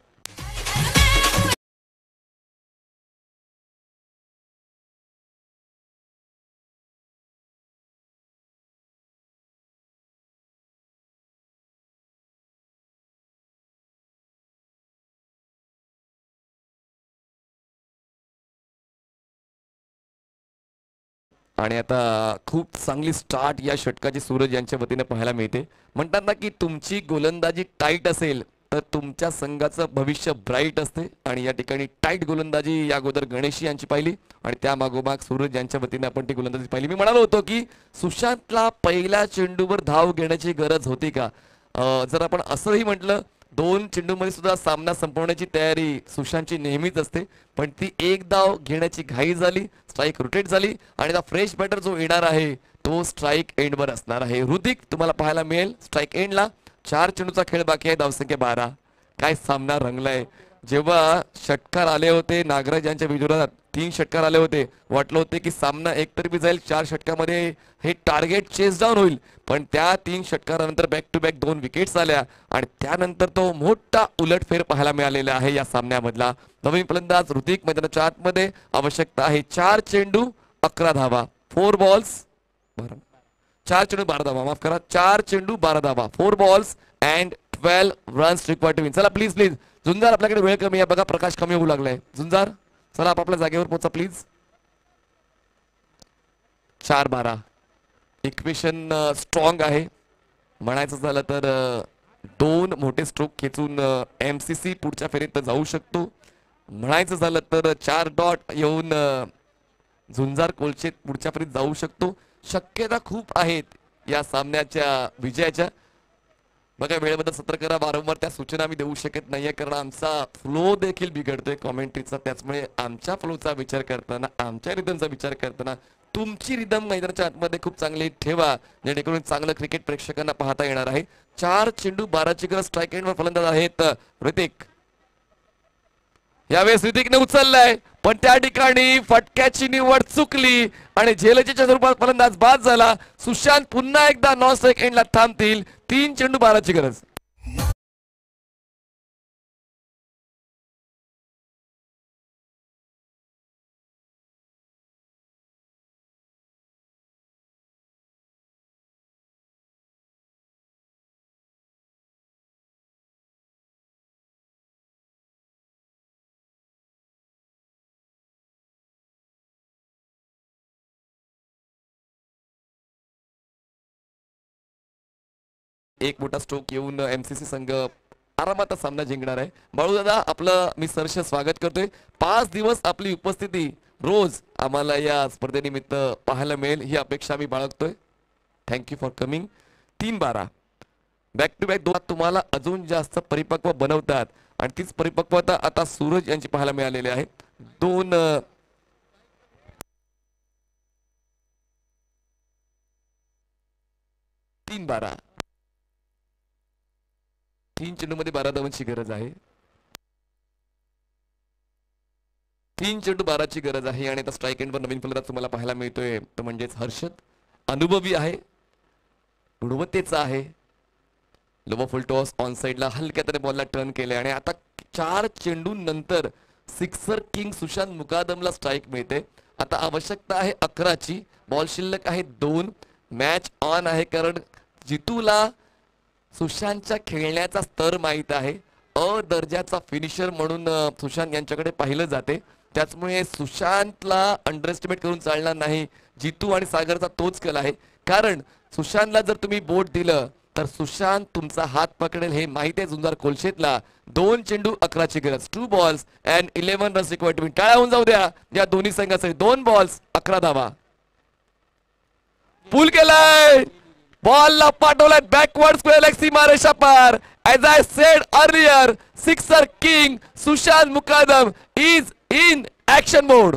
आणि आता खूप चांगली स्टार्ट या षटकाची सूरज यांच्या वतीने पाहायला मिळते. म्हणतात ना की तुमची गोलंदाजी टाईट असेल तर तुमच्या संघाचं भविष्य ब्राईट असते. आणि या ठिकाणी टाईट गोलंदाजी या अगोदर गणेशी यांची पाहिली. आणि त्या मागोमाग सूरज यांच्या वतीने आपण ती गोलंदाजी पाहिली. मी म्हणालो होतो की सुशांतला पहिल्या चेंडूवर धाव घेण्याची गरज होती का? जर आपण असंही म्हटलं दोन चेंडूमध्ये सुद्धा सामना संपवण्याची तयारी सुशांतची नेहमीच असते. पण ती एक धाव घेण्याची घाई झाली स्ट्राईक रोटेट झाली आणि आता फ्रेश बॅटर जो येणार आहे तो स्ट्राईक एंडवर असणार आहे. हृदिक तुम्हाला पाहायला मिळेल. स्ट्राईक एंडला चार चेंडूचा खेळ बाकी आहे. धावसंख्या बारा. काय सामना रंगलाय. जेव्हा षटकार आले होते नागराज यांच्या विरोधात तीन षटकार आले होते. वाटलं होते की सामना एकतर्फी जाईल चार षटकामध्ये हे टार्गेट चेस डाऊन होईल. पण त्या तीन षटकारानंतर बॅक टू बॅक दोन विकेट्स आल्या आणि त्यानंतर तो मोठा उलटफेर पाहायला मिळालेला आहे या सामन्यामधला. नवीन फलंदाज ऋतिक मैदानाच्या आतमध्ये आवश्यकता आहे. चार चेंडू अकरा धावा. फोर बॉल्स चार चेंडू बारा धावा. माफ करा. चार चेंडू बारा धावा. Four balls and twelve runs required to win चला प्लीज प्लीज झुंजार आपल्याकडे वेळ कमी आहे. बघा प्रकाश कमी होऊ लागलाय. झुंजार चला आपापल्या जागेवर पोचा प्लीज चार बारा. इक्वेशन स्ट्रॉंग आहे. म्हणायचं झालं तर दोन मोठे स्ट्रोक खेचून एम सी सी पुढच्या फेरीत जाऊ शकतो. म्हणायचं झालं तर चार डॉट येऊन झुंजार कोलचेत पुढच्या फेरीत जाऊ शकतो. शक्यता खूप आहेत या सामन्याच्या विजयाच्या. बघा वेळेबद्दल सत्र करा वारंवार त्या सूचना आम्ही देऊ शकत नाहीये कारण आमचा फ्लो देखील बिघडतोय कॉमेंट्रीचा त्याचमुळे आमच्या फ्लोचा विचार करताना आमच्या रिदमचा विचार करताना तुमची रिदम मैदानाच्या आतमध्ये खूप चांगली ठेवा. जेणेकरून चांगलं क्रिकेट प्रेक्षकांना पाहता येणार आहे. चार चेंडू बाराची गरज स्ट्राईक एंडवर फलंदाज आहेत ऋतिक. यावेळेस ऋतिकने उचललाय पण त्या ठिकाणी फटक्याची निवड चुकली आणि झेलजीच्या स्वरूपात फलंदाज बाद झाला. सुशांत पुन्हा एकदा नॉन स्ट्राईक एंडला थांबतील. तीन चेंडू बाराची गरज. एक मोठा स्ट्रोक येऊन एमसीसी संघ आरामात सामना जिंकणार आहे. बाळू दादा आपलं मी सरस स्वागत करतोय. पाच दिवस आपली उपस्थिती रोज आम्हाला या स्पर्धेनिमित्त पाहायला मिळेल ही अपेक्षा आम्ही बाळगतोय. थँक्यू फॉर कमिंग तीन बारा. बॅक टू बॅक दोन तुम्हाला अजून जास्त परिपक्व बनवतात. आणि तीच परिपक्वता आता सूरज यांची पाहायला मिळालेली आहे. दोन तीन बारा. तीन चेंडू मध्ये बारा धावांची गरज आहे. तीन चेंडू बाराची गरज आहे आणि आता स्ट्राईक एंडवर नवीन फलंदाज तुम्हाला पाहायला मिळतोय. तो म्हणजेच हर्षद. अनुभवी आहे. गुणवत्तेचा आहे. लोबो फुलटॉस ऑन साईडला हलक्या तरी बॉलला टर्न केले आणि आता चार चेंडू नंतर सिक्सर किंग सुशांत मुकादमला स्ट्राईक मिळते. आता आवश्यकता आहे अकराची. बॉल शिल्लक आहे दोन. मॅच ऑन आहे कारण जितूला सुशांतच्या खेळण्याचा स्तर माहीत आहे. अ दर्जाचा फिनिशर म्हणून सुशांत यांच्याकडे पाहिलं जाते. त्याचमुळे सुशांतला अंडरएस्टिमेट करून चालणार नाही. जितू आणि सागरचा तोच कल आहे. कारण सुशांतला जर तुम्ही बोट दिलं तर सुशांत तुमचा हात पकडेल हे माहिती आहे जुंजार कोलशेतला. दोन चेंडू अकराची गरज. Two balls and eleven runs required तुम्ही टाळा होऊन जाऊ द्या. या दोन्ही संघाचे दोन बॉल्स अकरा धावा. पूल केलाय! बॉलला पाठवलाय बॅकवर्ड स्क्वेअर सीमारेषा पार. As I said earlier sixer king Sushant Mukadam is in action mode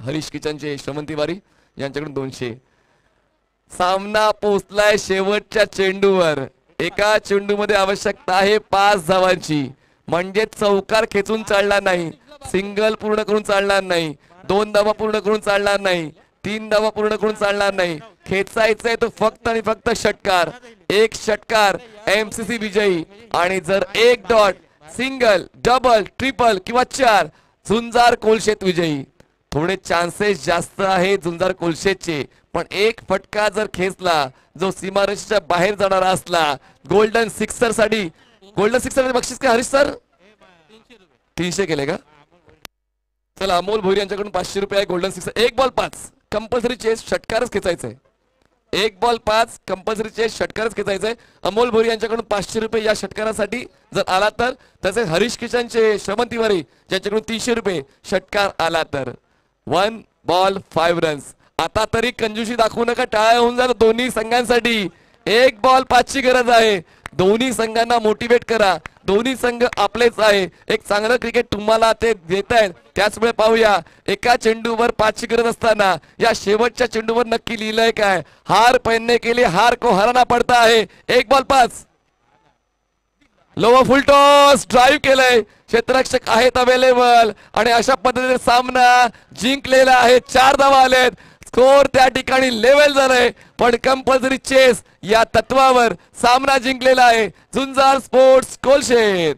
Harish किचनचे Shramanti Tiwari यांच्याकडून दोनशे. सामना पोचलाय शेवटच्या चेंडूवर. एका चेंडूमध्ये आवश्यकता आहे पाच धावांची. म्हणजे चौकार खेचून चालणार नाही. सिंगल पूर्ण करून चालणार नाही. दोन धावा पूर्ण करून चालणार नाही. तीन धावा पूर्ण करून चालणार नाही. खेचायचंय तो फक्त आणि फक्त षटकार. एक षटकार एमसीसी विजयी. आणि जर एक डॉट सिंगल डबल ट्रिपल किंवा चार झुंजार कोलशेत विजयी. थोडे चान्सेस जास्त आहे झुंजार कोलशेचे. पण एक फटका जर खेचला जो सीमारेषेच्या बाहेर जाणारा असला गोल्डन सिक्सरसाठी. गोल्डन सिक्सर बक्षीस काय हरीश सर? तीनशे केले का? चला अमोल भोईर यांच्याकडून पाचशे रुपये आहे गोल्डन सिक्सर एक बॉल पाच. कंपल्सरी चेस षटकारच खेचायचंय. एक बॉल पाच कंपल्सरी चेस षटकारच खेचायचंय. अमोल भोईर यांच्याकडून पाचशे रुपये या षटकारासाठी जर आला तर. तसेच हरीश किशनचे श्रमंती तिवारी ज्यांच्याकडून तीनशे रुपये षटकार आला तर. वन बॉल फाईव्ह रन्स आता तरी कंजुशी दाखवू नका टाळ्या होऊन जाणार दोन्ही संघांसाठी. एक बॉल पाचची गरज आहे. दोन्ही संघांना मोटिवेट करा. दोन्ही संघ आपलेच आहे. एक चांगलं क्रिकेट तुम्हाला ते देत आहेत. त्याचमुळे पाहूया एका चेंडूवर पाचची गरज असताना या शेवटच्या चेंडूवर नक्की लिहिलंय काय? हार पहनने केली हार को हराना पडता आहे. एक बॉल पाच. लोवर फुल टॉस ड्राईव्ह केलंय. क्षेत्ररक्षक आहेत अवेलेबल आणि अशा पद्धतीने सामना जिंकलेला आहे. चार धावा आलेत. स्कोर त्या ठिकाणी लेवल झालंय. पण कंपल्सरी चेस या तत्वावर सामना जिंकलेला आहे. झुंजार स्पोर्ट्स कोलशेत.